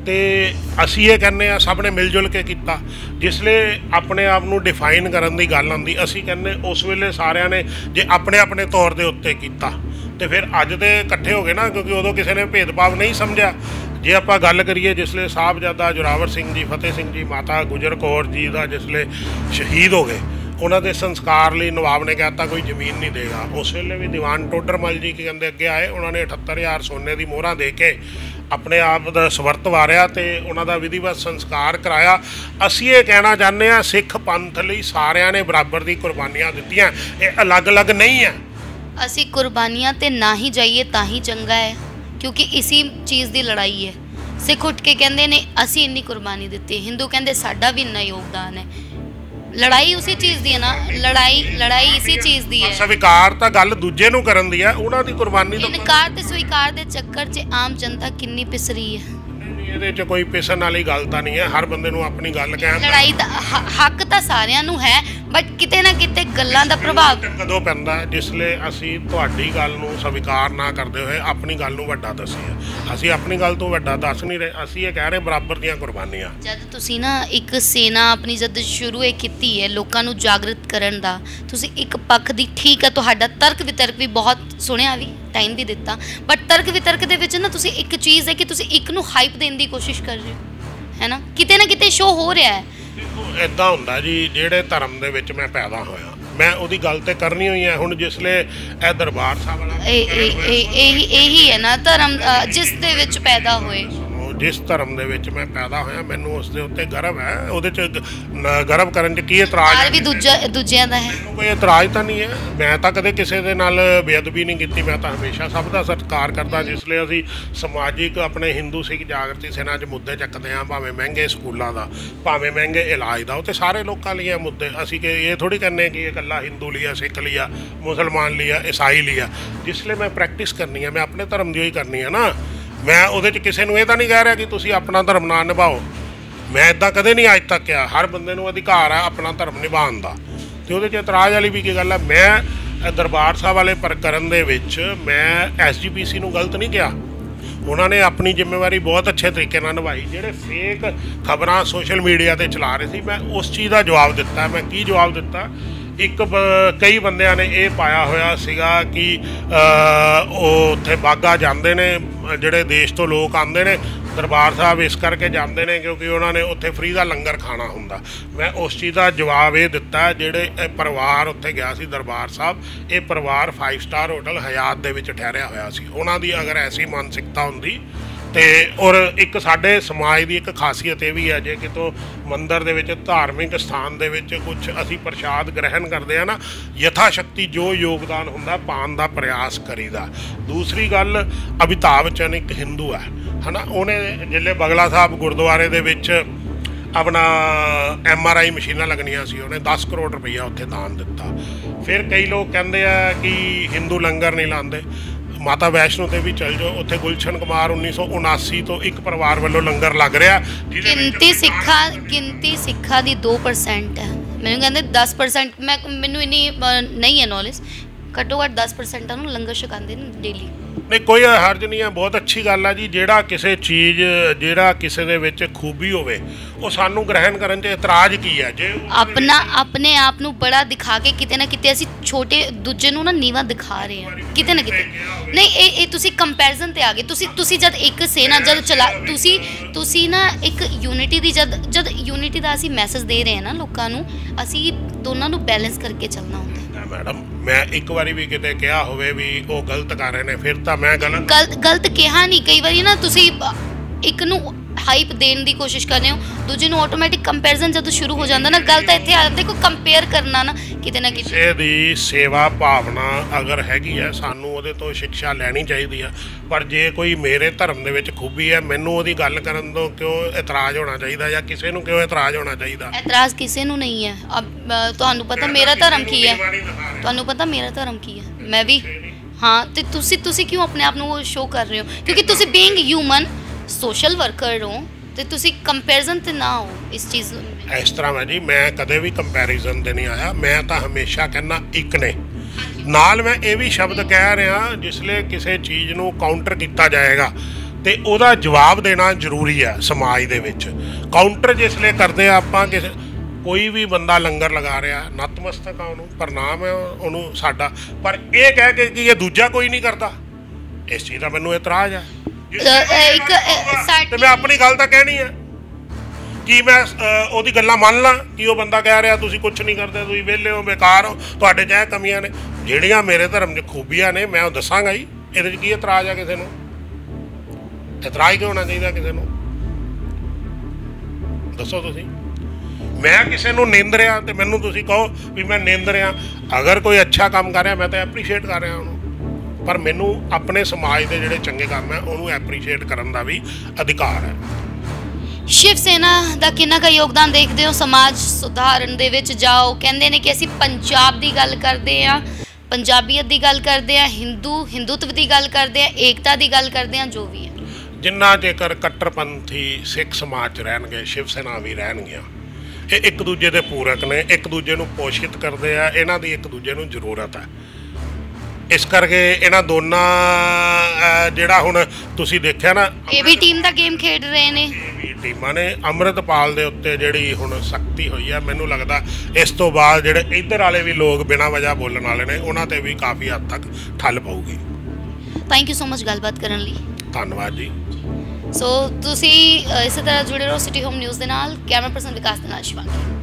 S2: ਤੇ ਅਸੀਂ ਇਹ ਕਹਿੰਦੇ ਆ ਸਭ ਨੇ ਮਿਲ ਜੁਲ ਕੇ ਕੀਤਾ। ਜਿਸਲੇ ਆਪਣੇ ਆਪ ਨੂੰ ਡਿਫਾਈਨ ਕਰਨ ਦੀ ਗੱਲ ਆਉਂਦੀ। ਅਸੀਂ ਕਹਿੰਦੇ ਉਸ ਵੇਲੇ ਸਾਰਿਆਂ ਨੇ ਜੇ ਆਪਣੇ ਆਪਣੇ ਤੌਰ ਦੇ ਉੱਤੇ ਕੀਤਾ। ਤੇ ਫਿਰ ਅੱਜ ਤੇ ਇਕੱਠੇ ਹੋ ਗਏ ਨਾ, ਕਿਉਂਕਿ ਉਦੋਂ ਕਿਸੇ ਨੇ ਭੇਦਭਾਵ ਨਹੀਂ ਸਮਝਿਆ। ਜੇ ਆਪਾਂ ਗੱਲ ਕਰੀਏ ਜਿਸਲੇ ਸਾਹਿਬਜ਼ਾਦਾ ਜੋਰਾਵਰ ਸਿੰਘ ਜੀ, ਫਤਿਹ ਸਿੰਘ ਜੀ, ਮਾਤਾ ਗੁਜਰ ਕੌਰ ਜੀ ਦਾ ਜਿਸਲੇ ਸ਼ਹੀਦ ਹੋ ਗਏ। ਉਹਨਾਂ ਦੇ ਸੰਸਕਾਰ ਲਈ ਨਵਾਬ ਨੇ ਕਹਿਤਾ ਕੋਈ ਜ਼ਮੀਨ ਨਹੀਂ ਦੇਗਾ। ਉਸ ਵੇਲੇ ਵੀ ਦੀਵਾਨ ਟੋਡਰਮਲ ਜੀ ਕੀ ਕਹਿੰਦੇ, ਅੱਗੇ ਆਏ। ਉਹਨਾਂ ਨੇ 78000 ਸੋਨੇ ਦੀ ਮੋਹਰਾਂ ਦੇ ਕੇ ਆਪਣੇ ਆਪ ਦਾ ਸਵਰਤ ਵਾਰਿਆ ਤੇ ਉਹਨਾਂ ਦਾ ਵਿਧੀਵਤ ਸੰਸਕਾਰ ਕਰਾਇਆ। ਅਸੀਂ ਇਹ ਕਹਿਣਾ ਚਾਹੁੰਦੇ ਆ ਸਿੱਖ ਪੰਥ ਲਈ ਸਾਰਿਆਂ ਨੇ ਬਰਾਬਰ ਦੀ ਕੁਰਬਾਨੀਆਂ ਦਿੱਤੀਆਂ। ਇਹ ਅਲੱਗ-ਅਲੱਗ ਨਹੀਂ ਹੈ।
S1: ਅਸੀਂ ਕੁਰਬਾਨੀਆਂ ਤੇ ਨਾ ਹੀ ਜਾਈਏ, ਤਾਂ ਹੀ ਚੰਗਾ ਹੈ, ਕਿਉਂਕਿ ਇਸੀ ਚੀਜ਼ ਦੀ ਲੜਾਈ ਹੈ। ਸਿੱਖ ਉੱਠ ਕੇ ਕਹਿੰਦੇ ਨੇ, ਅਸੀਂ ਇੰਨੀ ਕੁਰਬਾਨੀ ਦਿੱਤੀ। ਹਿੰਦੂ ਕਹਿੰਦੇ, ਸਾਡਾ ਵੀ ਇੰਨਾ ਯੋਗਦਾਨ ਹੈ। ਲੜਾਈ ਉਸੇ ਚੀਜ਼ ਦੀ ਹੈ ਨਾ ਲੜਾਈ ਲੜਾਈ ਇਸੇ ਚੀਜ਼ ਦੀ ਹੈ।
S2: ਸਵੀਕਾਰ ਤਾਂ ਗੱਲ ਦੂਜੇ ਨੂੰ ਕਰਨ ਦੀ ਹੈ ਉਹਨਾਂ ਦੀ ਕੁਰਬਾਨੀ ਤਾਂ
S1: ਇਨਕਾਰ ਤੇ ਸਵੀਕਾਰ ਦੇ ਚੱਕਰ 'ਚ ਆਮ ਜਨਤਾ ਕਿੰਨੀ ਪਿਸ ਰਹੀ ਹੈ
S2: ਇਹਦੇ 'ਚ ਕੋਈ ਪਿਸਣ ਵਾਲੀ ਗੱਲ ਤਾਂ ਨਹੀਂ ਹੈ ਹਰ ਬੰਦੇ ਨੂੰ ਆਪਣੀ ਗੱਲ ਕਹਿਣ ਦਾ
S1: ਲੜਾਈ ਦਾ ਹੱਕ ਤਾਂ ਸਾਰਿਆਂ ਨੂੰ ਹੈ ਬਟ ਕਿਤੇ ਨਾ ਕਿਤੇ ਗੱਲਾਂ ਦਾ ਪ੍ਰਭਾਵ
S2: ਕਦੋਂ ਪੈਂਦਾ ਹੈ? ਜਿਸਲੇ ਅਸੀਂ ਤੁਹਾਡੀ ਗੱਲ ਨੂੰ ਸਵੀਕਾਰ ਨਾ ਕਰਦੇ ਹੋਏ ਆਪਣੀ ਗੱਲ ਨੂੰ ਵੱਡਾ ਦੱਸੀਏ। ਅਸੀਂ ਆਪਣੀ ਗੱਲ ਤੋਂ ਵੱਡਾ ਦੱਸ ਨਹੀਂ ਰਹੇ ਅਸੀਂ ਇਹ ਕਹਿ ਰਹੇ ਬਰਾਬਰ ਦੀਆਂ ਕੁਰਬਾਨੀਆਂ।
S1: ਜਦ ਤੁਸੀਂ ਨਾ ਇੱਕ ਸੇਨਾ ਆਪਣੀ ਜਦ ਸ਼ੁਰੂ ਇਹ ਕੀਤੀ ਹੈ ਲੋਕਾਂ ਨੂੰ ਜਾਗਰਿਤ ਕਰਨ ਦਾ ਤੁਸੀਂ ਇੱਕ ਪੱਖ ਦੀ ਠੀਕ ਹੈ ਤੁਹਾਡਾ ਤਰਕ ਵਿਤਰਕ ਵੀ ਬਹੁਤ ਸੁਣਿਆ ਵੀ ਟਾਈਮ ਵੀ ਦਿੱਤਾ। ਬਟ ਤਰਕ ਵਿਤਰਕ ਦੇ ਵਿੱਚ ਨਾ ਤੁਸੀਂ ਇੱਕ ਚੀਜ਼ ਹੈ ਕਿ ਤੁਸੀਂ ਇੱਕ ਨੂੰ ਹਾਈਪ ਦੇਣ ਦੀ ਕੋਸ਼ਿਸ਼ ਕਰ ਰਹੇ ਹੋ ਹੈ ਨਾ? ਕਿਤੇ ਨਾ ਕਿਤੇ ਸ਼ੋ ਹੋ ਰਿਹਾ ਹੈ।
S2: ਇਦਾਂ ਹੁੰਦਾ ਜੀ, ਜਿਹੜੇ ਧਰਮ ਦੇ ਵਿੱਚ ਮੈਂ ਪੈਦਾ ਹੋਇਆ। ਮੈਂ ਉਹਦੀ ਗੱਲ ਤੇ ਕਰਨੀ ਹੋਈ ਹੈ ਹੁਣ ਜਿਸਲੇ ਇਹ ਦਰਬਾਰ ਸਾਹਿਬ ਵਾਲਾ
S1: ਇਹ ਇਹ ਇਹ ਇਹੀ ਹੈ ਨਾ ਧਰਮ ਜਿਸ ਦੇ ਵਿੱਚ ਪੈਦਾ ਹੋਏ।
S2: ਜਿਸ ਧਰਮ ਦੇ ਵਿੱਚ ਮੈਂ ਪੈਦਾ ਹੋਇਆ ਮੈਨੂੰ ਉਸ ਦੇ ਉੱਤੇ ਗਰਵ ਹੈ। ਉਹਦੇ ਚ ਗਰਵ ਕਰਨ ਚ ਕੀ ਇਤਰਾਜ਼ ਹੈ
S1: ਵੀ ਦੂਜਾ ਦੂਜਿਆਂ ਦਾ ਹੈ।
S2: ਕੋਈ ਇਤਰਾਜ਼ ਤਾਂ ਨਹੀਂ ਹੈ। ਮੈਂ ਤਾਂ ਕਦੇ ਕਿਸੇ ਦੇ ਨਾਲ ਬੇਅਦਬੀ ਨਹੀਂ ਕੀਤੀ। ਮੈਂ ਤਾਂ ਹਮੇਸ਼ਾ ਸਭ ਦਾ ਸਤਿਕਾਰ ਕਰਦਾ ਜਿਸ ਲਈ ਅਸੀਂ ਸਮਾਜਿਕ ਆਪਣੇ ਹਿੰਦੂ ਸਿੱਖ ਜਾਗਰਤੀ ਸੇਨਾ 'ਚ ਮੁੱਦੇ ਚੱਕਦੇ ਹਾਂ ਭਾਵੇਂ ਮਹਿੰਗੇ ਸਕੂਲਾਂ ਦਾ ਭਾਵੇਂ ਮਹਿੰਗੇ ਇਲਾਜ ਦਾ ਉਹ ਤੇ ਸਾਰੇ ਲੋਕਾਂ ਲਈ ਆ ਮੁੱਦੇ। ਅਸੀਂ ਕਿ ਇਹ ਥੋੜੀ ਕਹਿੰਨੇ ਕਿ ਇਹ ਇਕੱਲਾ ਹਿੰਦੂ ਲਈ ਆ ਸਿੱਖ ਲਈ ਆ ਮੁਸਲਮਾਨ ਲਈ ਆ ਈਸਾਈ ਲਈ ਆ। ਜਿਸ ਲਈ ਮੈਂ ਪ੍ਰੈਕਟਿਸ ਕਰਨੀ ਆ ਮੈਂ ਆਪਣੇ ਧਰਮ ਦੀ ਹੀ ਕਰਨੀ ਆ ਨਾ। ਮੈਂ ਉਹਦੇ 'ਚ ਕਿਸੇ ਨੂੰ ਇਹ ਤਾਂ ਨਹੀਂ ਕਹਿ ਰਿਹਾ ਕਿ ਤੁਸੀਂ ਆਪਣਾ ਧਰਮ ਨਾ ਨਿਭਾਓ। ਮੈਂ ਇਦਾਂ ਕਦੇ ਨਹੀਂ ਅੱਜ ਤੱਕ ਕਿਹਾ। ਹਰ ਬੰਦੇ ਨੂੰ ਅਧਿਕਾਰ ਹੈ ਆਪਣਾ ਧਰਮ ਨਿਭਾਉਣ ਦਾ। ਤੇ ਉਹਦੇ 'ਚ ਇਤਰਾਜ਼ ਵਾਲੀ ਵੀ ਕੀ ਗੱਲ ਹੈ ਮੈਂ ਦਰਬਾਰ ਸਾਹਿਬ ਵਾਲੇ ਪ੍ਰਕਰਨ ਦੇ ਵਿੱਚ ਮੈਂ ਐਸਜੀਪੀਸੀ ਨੂੰ ਗਲਤ ਨਹੀਂ ਕਿਹਾ। ਉਹਨਾਂ ਨੇ ਆਪਣੀ ਜ਼ਿੰਮੇਵਾਰੀ ਬਹੁਤ ਅੱਛੇ ਤਰੀਕੇ ਨਾਲ ਨਿਭਾਈ। ਜਿਹੜੇ ਫੇਕ ਖਬਰਾਂ ਸੋਸ਼ਲ ਮੀਡੀਆ ਤੇ ਚਲਾ ਰਹੇ ਸੀ, ਮੈਂ ਉਸ ਚੀਜ਼ ਦਾ ਜਵਾਬ ਦਿੱਤਾ। ਮੈਂ ਕੀ ਜਵਾਬ ਦਿੱਤਾ? ਇੱਕ ਬ- ਕਈ ਬੰਦਿਆਂ ਨੇ ਇਹ ਪਾਇਆ ਹੋਇਆ ਸੀਗਾ ਕਿ ਉਹ ਉੱਥੇ ਬਾਗਾ ਜਾਂਦੇ ਨੇ, ਜਿਹੜੇ ਦੇਸ਼ ਤੋਂ ਲੋਕ ਆਉਂਦੇ ਨੇ, ਦਰਬਾਰ ਸਾਹਿਬ ਇਸ ਕਰਕੇ ਜਾਂਦੇ ਨੇ ਕਿਉਂਕਿ ਉਹਨਾਂ ਨੇ ਉੱਥੇ ਫ੍ਰੀ ਦਾ ਲੰਗਰ ਖਾਣਾ ਹੁੰਦਾ। ਮੈਂ ਉਸ ਚੀਜ਼ ਦਾ ਜਵਾਬ ਇਹ ਦਿੱਤਾ, ਜਿਹੜੇ ਇਹ ਪਰਿਵਾਰ ਉੱਥੇ ਗਿਆ ਸੀ ਦਰਬਾਰ ਸਾਹਿਬ, ਇਹ ਪਰਿਵਾਰ 5 ਸਟਾਰ ਹੋਟਲ ਹਯਾਤ ਦੇ ਵਿੱਚ ਠਹਿਰਿਆ ਹੋਇਆ ਸੀ। ਉਹਨਾਂ ਦੀ ਅਗਰ ਐਸੀ ਮਾਨਸਿਕਤਾ ਹੁੰਦੀ ਤੇ ਔਰ ਇੱਕ ਸਾਡੇ ਸਮਾਜ ਦੀ ਇੱਕ ਖਾਸੀਅਤ ਇਹ ਵੀ ਹੈ, ਜੇ ਕਿਤੋਂ ਮੰਦਰ ਦੇ ਵਿੱਚ ਧਾਰਮਿਕ ਸਥਾਨ ਦੇ ਵਿੱਚ ਕੁਝ ਅਸੀਂ ਪ੍ਰਸ਼ਾਦ ਗ੍ਰਹਿਣ ਕਰਦੇ ਆ ਨਾ ਯਥਾ ਸ਼ਕਤੀ ਜੋ ਯੋਗਦਾਨ ਹੁੰਦਾ, ਪਾਣ ਦਾ ਪ੍ਰਯਾਸ ਕਰੀਦਾ। ਦੂਸਰੀ ਗੱਲ, ਅਮਿਤਾਭ ਬੱਚਨ ਇੱਕ ਹਿੰਦੂ ਹੈ, ਹਨਾ? ਉਹਨੇ ਜਿੱਲੇ ਬਗਲਾ ਸਾਹਿਬ ਗੁਰਦੁਆਰੇ ਦੇ ਵਿੱਚ ਆਪਣਾ ਐਮ ਆਰ ਆਈ ਮਸ਼ੀਨਾਂ ਲੱਗਣੀਆਂ ਸੀ, ਉਹਨੇ 10 ਕਰੋੜ ਰੁਪਈਆ ਉੱਥੇ ਦਾਨ ਦਿੱਤਾ। ਫਿਰ ਕਈ ਲੋਕ ਕਹਿੰਦੇ ਆ ਕਿ ਹਿੰਦੂ ਲੰਗਰ ਨਹੀਂ ਲਾਉਂਦੇ। ਮਾਤਾ ਵੈਸ਼ਨੋ ਤੇ ਵੀ ਚਲ ਜਾਓ। ਉੱਥੇ ਗੁਲਸ਼ਨ ਕੁਮਾਰ 1979 ਤੋਂ ਇੱਕ ਪਰਿਵਾਰ ਵੱਲੋਂ ਲੰਗਰ ਲੱਗ ਰਿਹਾ। ਜਿਹਦੇ ਵਿੱਚ
S1: ਗਿਣਤੀ ਸਿੱਖਾਂ ਗਿਣਤੀ ਸਿੱਖਾਂ ਦੀ 2% ਹੈ। ਮੈਨੂੰ ਕਹਿੰਦੇ 10% ਮੈਂ ਮੈਨੂੰ ਇੰਨੀ ਨਹੀਂ ਹੈ ਨੌਲੇਜ ਘੱਟੋ ਘੱਟ 10% ਨੂੰ ਲੰਗਰ ਛਕਾਉਂਦੇ ਨੇ ਡੇਲੀ
S2: ਨਹੀਂ ਕੋਈ ਹਰਜ ਨਹੀਂ ਹੈ ਬਹੁਤ ਅੱਛੀ ਗੱਲ ਹੈ ਜੀ। ਜਿਹੜਾ ਕਿਸੇ ਚੀਜ਼ ਜਿਹੜਾ ਕਿਸੇ ਦੇ ਵਿੱਚ ਖੂਬੀ ਹੋਵੇ ਉਹ ਸਾਨੂੰ ਗ੍ਰਹਿਣ ਕਰਨ 'ਚ ਇਤਰਾਜ਼ ਕੀ ਹੈ ਜੇ
S1: ਆਪਣਾ ਆਪਣੇ ਆਪ ਨੂੰ ਬੜਾ ਦਿਖਾ ਕੇ ਕਿਤੇ ਨਾ ਕਿਤੇ ਅਸੀਂ ਛੋਟੇ ਦੂਜੇ ਨੂੰ ਨਾ ਨੀਵਾ ਦਿਖਾ ਰਹੇ ਹਾਂ। ਕਿਤੇ ਨਾ ਕਿਤੇ। ਨਹੀਂ ਇਹ ਇਹ ਤੁਸੀਂ ਕੰਪੈਰੀਜ਼ਨ ਤੇ ਆ ਗਏ। ਤੁਸੀਂ ਤੁਸੀਂ ਜਦ ਇੱਕ ਸੇਨਾ ਜਦ ਚਲਾ ਤੁਸੀਂ ਤੁਸੀਂ ਨਾ ਇੱਕ ਯੂਨਿਟੀ ਦੀ ਜਦ ਜਦ ਯੂਨਿਟੀ ਦਾ ਅਸੀਂ ਮੈਸੇਜ ਦੇ ਰਹੇ ਹਾਂ ਨਾ ਲੋਕਾਂ ਨੂੰ ਅਸੀਂ ਦੋਨਾਂ ਨੂੰ ਬੈਲੈਂਸ ਕਰਕੇ ਚੱਲਣਾ ਹੁੰਦਾ। ਹੈ,
S2: ਮੈਡਮ। ਮੈਂ ਇੱਕ ਵਾਰੀ ਵੀ ਕਿਤੇ ਕਿਹਾ ਹੋਵੇ ਵੀ ਉਹ ਗਲਤ ਕਰ ਰਹੇ ਨੇ, ਫਿਰ ਤਾਂ ਮੈਂ ਗਲਤ
S1: ਗਲਤ ਗਲਤ ਕਿਹਾ ਨਹੀਂ। ਕਈ ਵਾਰੀ ਨਾ ਤੁਸੀਂ ਇੱਕ ਨੂੰ ਹਾਈਪ ਦੇਣ ਦੀ ਕੋਸ਼ਿਸ਼ ਕਰਦੇ ਹੋ ਦੂਜੇ ਨੂੰ ਆਟੋਮੈਟਿਕ ਕੰਪੈਰੀਜ਼ਨ ਜਦੋਂ ਸ਼ੁਰੂ ਹੋ ਜਾਂਦਾ ਨਾ ਗੱਲ ਤਾਂ ਇੱਥੇ ਆ ਦੇਖੋ ਕੰਪੇਅਰ ਕਰਨਾ ਨਾ ਕਿਤੇ ਨਾ ਕਿਤੇ।
S2: ਕਿਸੇ ਦੀ ਸੇਵਾ ਭਾਵਨਾ ਅਗਰ ਹੈਗੀ ਹੈ ਸਾਨੂੰ ਉਹਦੇ ਤੋਂ ਸਿੱਖਿਆ ਲੈਣੀ ਚਾਹੀਦੀ ਆ। ਪਰ ਜੇ ਕੋਈ ਮੇਰੇ ਧਰਮ ਦੇ ਵਿੱਚ ਖੂਬੀ ਹੈ ਮੈਨੂੰ ਉਹਦੀ ਗੱਲ ਕਰਨ ਤੋਂ ਕਿਉਂ ਇਤਰਾਜ਼ ਹੋਣਾ ਚਾਹੀਦਾ ਜਾਂ ਕਿਸੇ ਨੂੰ ਕਿਉਂ ਇਤਰਾਜ਼ ਹੋਣਾ ਚਾਹੀਦਾ?
S1: ਐਤਰਾਜ਼ ਕਿਸੇ ਨੂੰ ਨਹੀਂ ਹੈ। ਤੁਹਾਨੂੰ ਪਤਾ ਮੇਰਾ ਧਰਮ ਕੀ ਹੈ? ਤੁਹਾਨੂੰ ਪਤਾ ਮੇਰਾ ਧਰਮ ਕੀ ਹੈ? ਮੈਂ ਵੀ ਹਾਂ ਤੇ ਤੁਸੀਂ ਤੁਸੀਂ ਕਿਉਂ ਆਪਣੇ ਆਪ ਨੂੰ ਸ਼ੋਅ ਕਰ ਰਹੇ ਹੋ? ਕਿਉਂਕਿ ਤੁਸੀਂ ਬੀਇੰਗ ਹਿਊਮਨ ਸੋਸ਼ਲ ਵਰਕਰ ਹੋ ਤੇ ਤੁਸੀਂ ਕੰਪੈਰੀਜ਼ਨ ਤੇ ਨਾ ਹੋ ਇਸ ਚੀਜ਼ ਨੂੰ।
S2: ਇਸ ਤਰ੍ਹਾਂ ਮੈਂ ਜੀ, ਮੈਂ ਕਦੇ ਵੀ ਕੰਪੈਰੀਜ਼ਨ ਤੇ ਨਹੀਂ ਆਇਆ। ਮੈਂ ਤਾਂ ਹਮੇਸ਼ਾ ਕਹਿੰਦਾ ਇੱਕ ਨੇ। ਨਾਲ ਮੈਂ ਇਹ ਵੀ ਸ਼ਬਦ ਕਹਿ ਰਿਹਾ ਜਿਸਲੇ ਕਿਸੇ ਚੀਜ਼ ਨੂੰ ਕਾਊਂਟਰ ਕੀਤਾ ਜਾਏਗਾ। ਤੇ ਉਹਦਾ ਜਵਾਬ ਦੇਣਾ ਜ਼ਰੂਰੀ ਹੈ ਸਮਾਜ ਦੇ ਵਿੱਚ। ਕਾਊਂਟਰ ਜਿਸਲੇ ਕਰਦੇ ਆ ਆਪਾਂ ਕਿਸੇ ਕੋਈ ਵੀ ਬੰਦਾ ਲੰਗਰ ਲਗਾ ਰਿਹਾ, ਨਤਮਸਤਕ ਆ ਉਹਨੂੰ, ਪ੍ਰਣਾਮ ਹੈ ਉਹਨੂੰ ਸਾਡਾ। ਪਰ ਇਹ ਕਹਿ ਕੇ ਕਿ ਇਹ ਦੂਜਾ ਕੋਈ ਨਹੀਂ ਕਰਦਾ। ਇਸ ਚੀਜ਼ ਦਾ ਮੈਨੂੰ ਇਤਰਾਜ਼ ਹੈ।
S1: ਇੱਕ ਅ, ਸਾਡੀ-
S2: ਤੇ ਮੈਂ ਆਪਣੀ ਗੱਲ ਤਾਂ ਕਹਿਣੀ ਹੈ ਕੀ ਮੈਂ ਉਹਦੀ ਗੱਲਾਂ ਮੰਨ ਲਾਂ? ਕਿ ਉਹ ਬੰਦਾ ਕਹਿ ਰਿਹਾ ਤੁਸੀਂ ਕੁਝ ਨਹੀਂ ਕਰਦੇ ਤੁਸੀਂ ਵਿਹਲੇ ਹੋ ਬੇਕਾਰ ਹੋ ਤੁਹਾਡੇ 'ਚ ਇਹ ਕਮੀਆਂ ਨੇ। ਜਿਹੜੀਆਂ ਮੇਰੇ ਧਰਮ 'ਚ ਖੂਬੀਆਂ ਨੇ ਮੈਂ ਉਹ ਦੱਸਾਂਗਾ ਹੀ ਇਹਦੇ 'ਚ ਕੀ ਇਤਰਾਜ਼ ਆ ਕਿਸੇ ਨੂੰ? ਇਤਰਾਜ਼ ਕਿਉਂ ਹੋਣਾ ਚਾਹੀਦਾ ਕਿਸੇ ਨੂੰ? ਦੱਸੋ ਤੁਸੀਂ। ਮੈਂ ਕਿਸੇ ਨੂੰ ਨਿੰਦ ਰਿਹਾ ਤੇ ਮੈਨੂੰ ਤੁਸੀਂ ਕਹੋ ਵੀ ਮੈਂ ਨਿੰਦ ਰਿਹਾ। ਅਗਰ ਕੋਈ ਅੱਛਾ ਕੰਮ ਕਰ ਰਿਹਾ ਮੈਂ ਤਾਂ ਐਪਰੀਸ਼ੀਏਟ ਕਰ ਰਿਹਾ ਉਹਨੂੰ। ਪਰ ਮੈਨੂੰ ਆਪਣੇ ਸਮਾਜ ਦੇ ਜਿਹੜੇ ਚੰਗੇ ਕੰਮ ਹੈ ਉਹਨੂੰ ਐਪਰੀਸ਼ੀਏਟ ਕਰਨ ਦਾ ਵੀ ਅਧਿਕਾਰ ਹੈ।
S1: ਸ਼ਿਵ ਸੈਨਾ ਦਾ ਕਿੰਨਾ ਕੁ ਯੋਗਦਾਨ ਦੇਖਦੇ ਹੋ? ਸਮਾਜ ਸੁਧਾਰਨ ਦੇ ਵਿੱਚ ਜਾਓ। ਕਹਿੰਦੇ ਨੇ ਕਿ ਅਸੀਂ ਪੰਜਾਬ ਦੀ ਗੱਲ ਕਰਦੇ ਆ ਪੰਜਾਬੀਅਤ ਦੀ ਗੱਲ ਕਰਦੇ ਆ ਹਿੰਦੂ ਹਿੰਦੂਤਵ ਦੀ ਗੱਲ ਕਰਦੇ ਆ ਏਕਤਾ ਦੀ ਗੱਲ ਕਰਦੇ ਆ ਜੋ ਵੀ ਹੈ।
S2: ਜਿੰਨਾ ਜੇਕਰ ਕੱਟਰਪੰਥੀ ਸਿੱਖ ਸਮਾਜ 'ਚ ਰਹਿਣਗੇ ਸ਼ਿਵ ਸੈਨਾ ਵੀ ਰਹਿਣਗੀਆਂ। ਇਹ ਇੱਕ ਦੂਜੇ ਦੇ ਪੂਰਕ ਨੇ ਇੱਕ ਦੂਜੇ ਨੂੰ ਪੋਸ਼ਿਤ ਕਰਦੇ ਆ ਇਹਨਾਂ ਦੀ ਇੱਕ ਦੂਜੇ ਨੂੰ ਜ਼ਰੂਰਤ ਹੈ। ਇਸ ਕਰਕੇ ਇਹਨਾਂ ਦੋਨਾਂ ਅਹ, ਜਿਹੜਾ ਹੁਣ ਤੁਸੀਂ ਦੇਖਿਆ ਨਾ
S1: ਇਹ ਵੀ ਟੀਮ ਦਾ ਗੇਮ ਖੇਡ ਰਹੇ ਨੇ।
S2: ਇਹ ਵੀ ਟੀਮਾਂ ਨੇ। ਅੰਮ੍ਰਿਤਪਾਲ ਦੇ ਉੱਤੇ ਜਿਹੜੀ ਹੁਣ ਸਖਤੀ ਹੋਈ ਹੈ ਮੈਨੂੰ ਲੱਗਦਾ ਇਸ ਤੋਂ ਬਾਅਦ ਜਿਹੜੇ ਇੱਧਰ ਵਾਲੇ ਵੀ ਲੋਕ ਬਿਨਾਂ ਵਜ੍ਹਾ ਬੋਲਣ ਵਾਲੇ ਨੇ ਉਹਨਾਂ ਤੇ ਵੀ ਕਾਫੀ ਹੱਦ ਤੱਕ ਠੱਲ ਪਊਗੀ।
S1: ਥੈਂਕ ਯੂ ਸੋ ਮਚ ਗੱਲਬਾਤ ਕਰਨ ਲਈ।
S2: ਧੰਨਵਾਦ ਜੀ।
S1: ਸੋ ਤੁਸੀਂ ਅ, ਇਸੇ ਤਰ੍ਹਾਂ ਜੁੜੇ ਰਹੋ ਸਿਟੀ ਹੋਮ ਨਿਊਜ਼ ਦੇ ਨਾਲ। ਕੈਮਰਾ ਪਰਸਨ ਵਿਕਾਸ ਦੇ ਨਾਲ ਸ਼ਿਵਾਂਗੀ।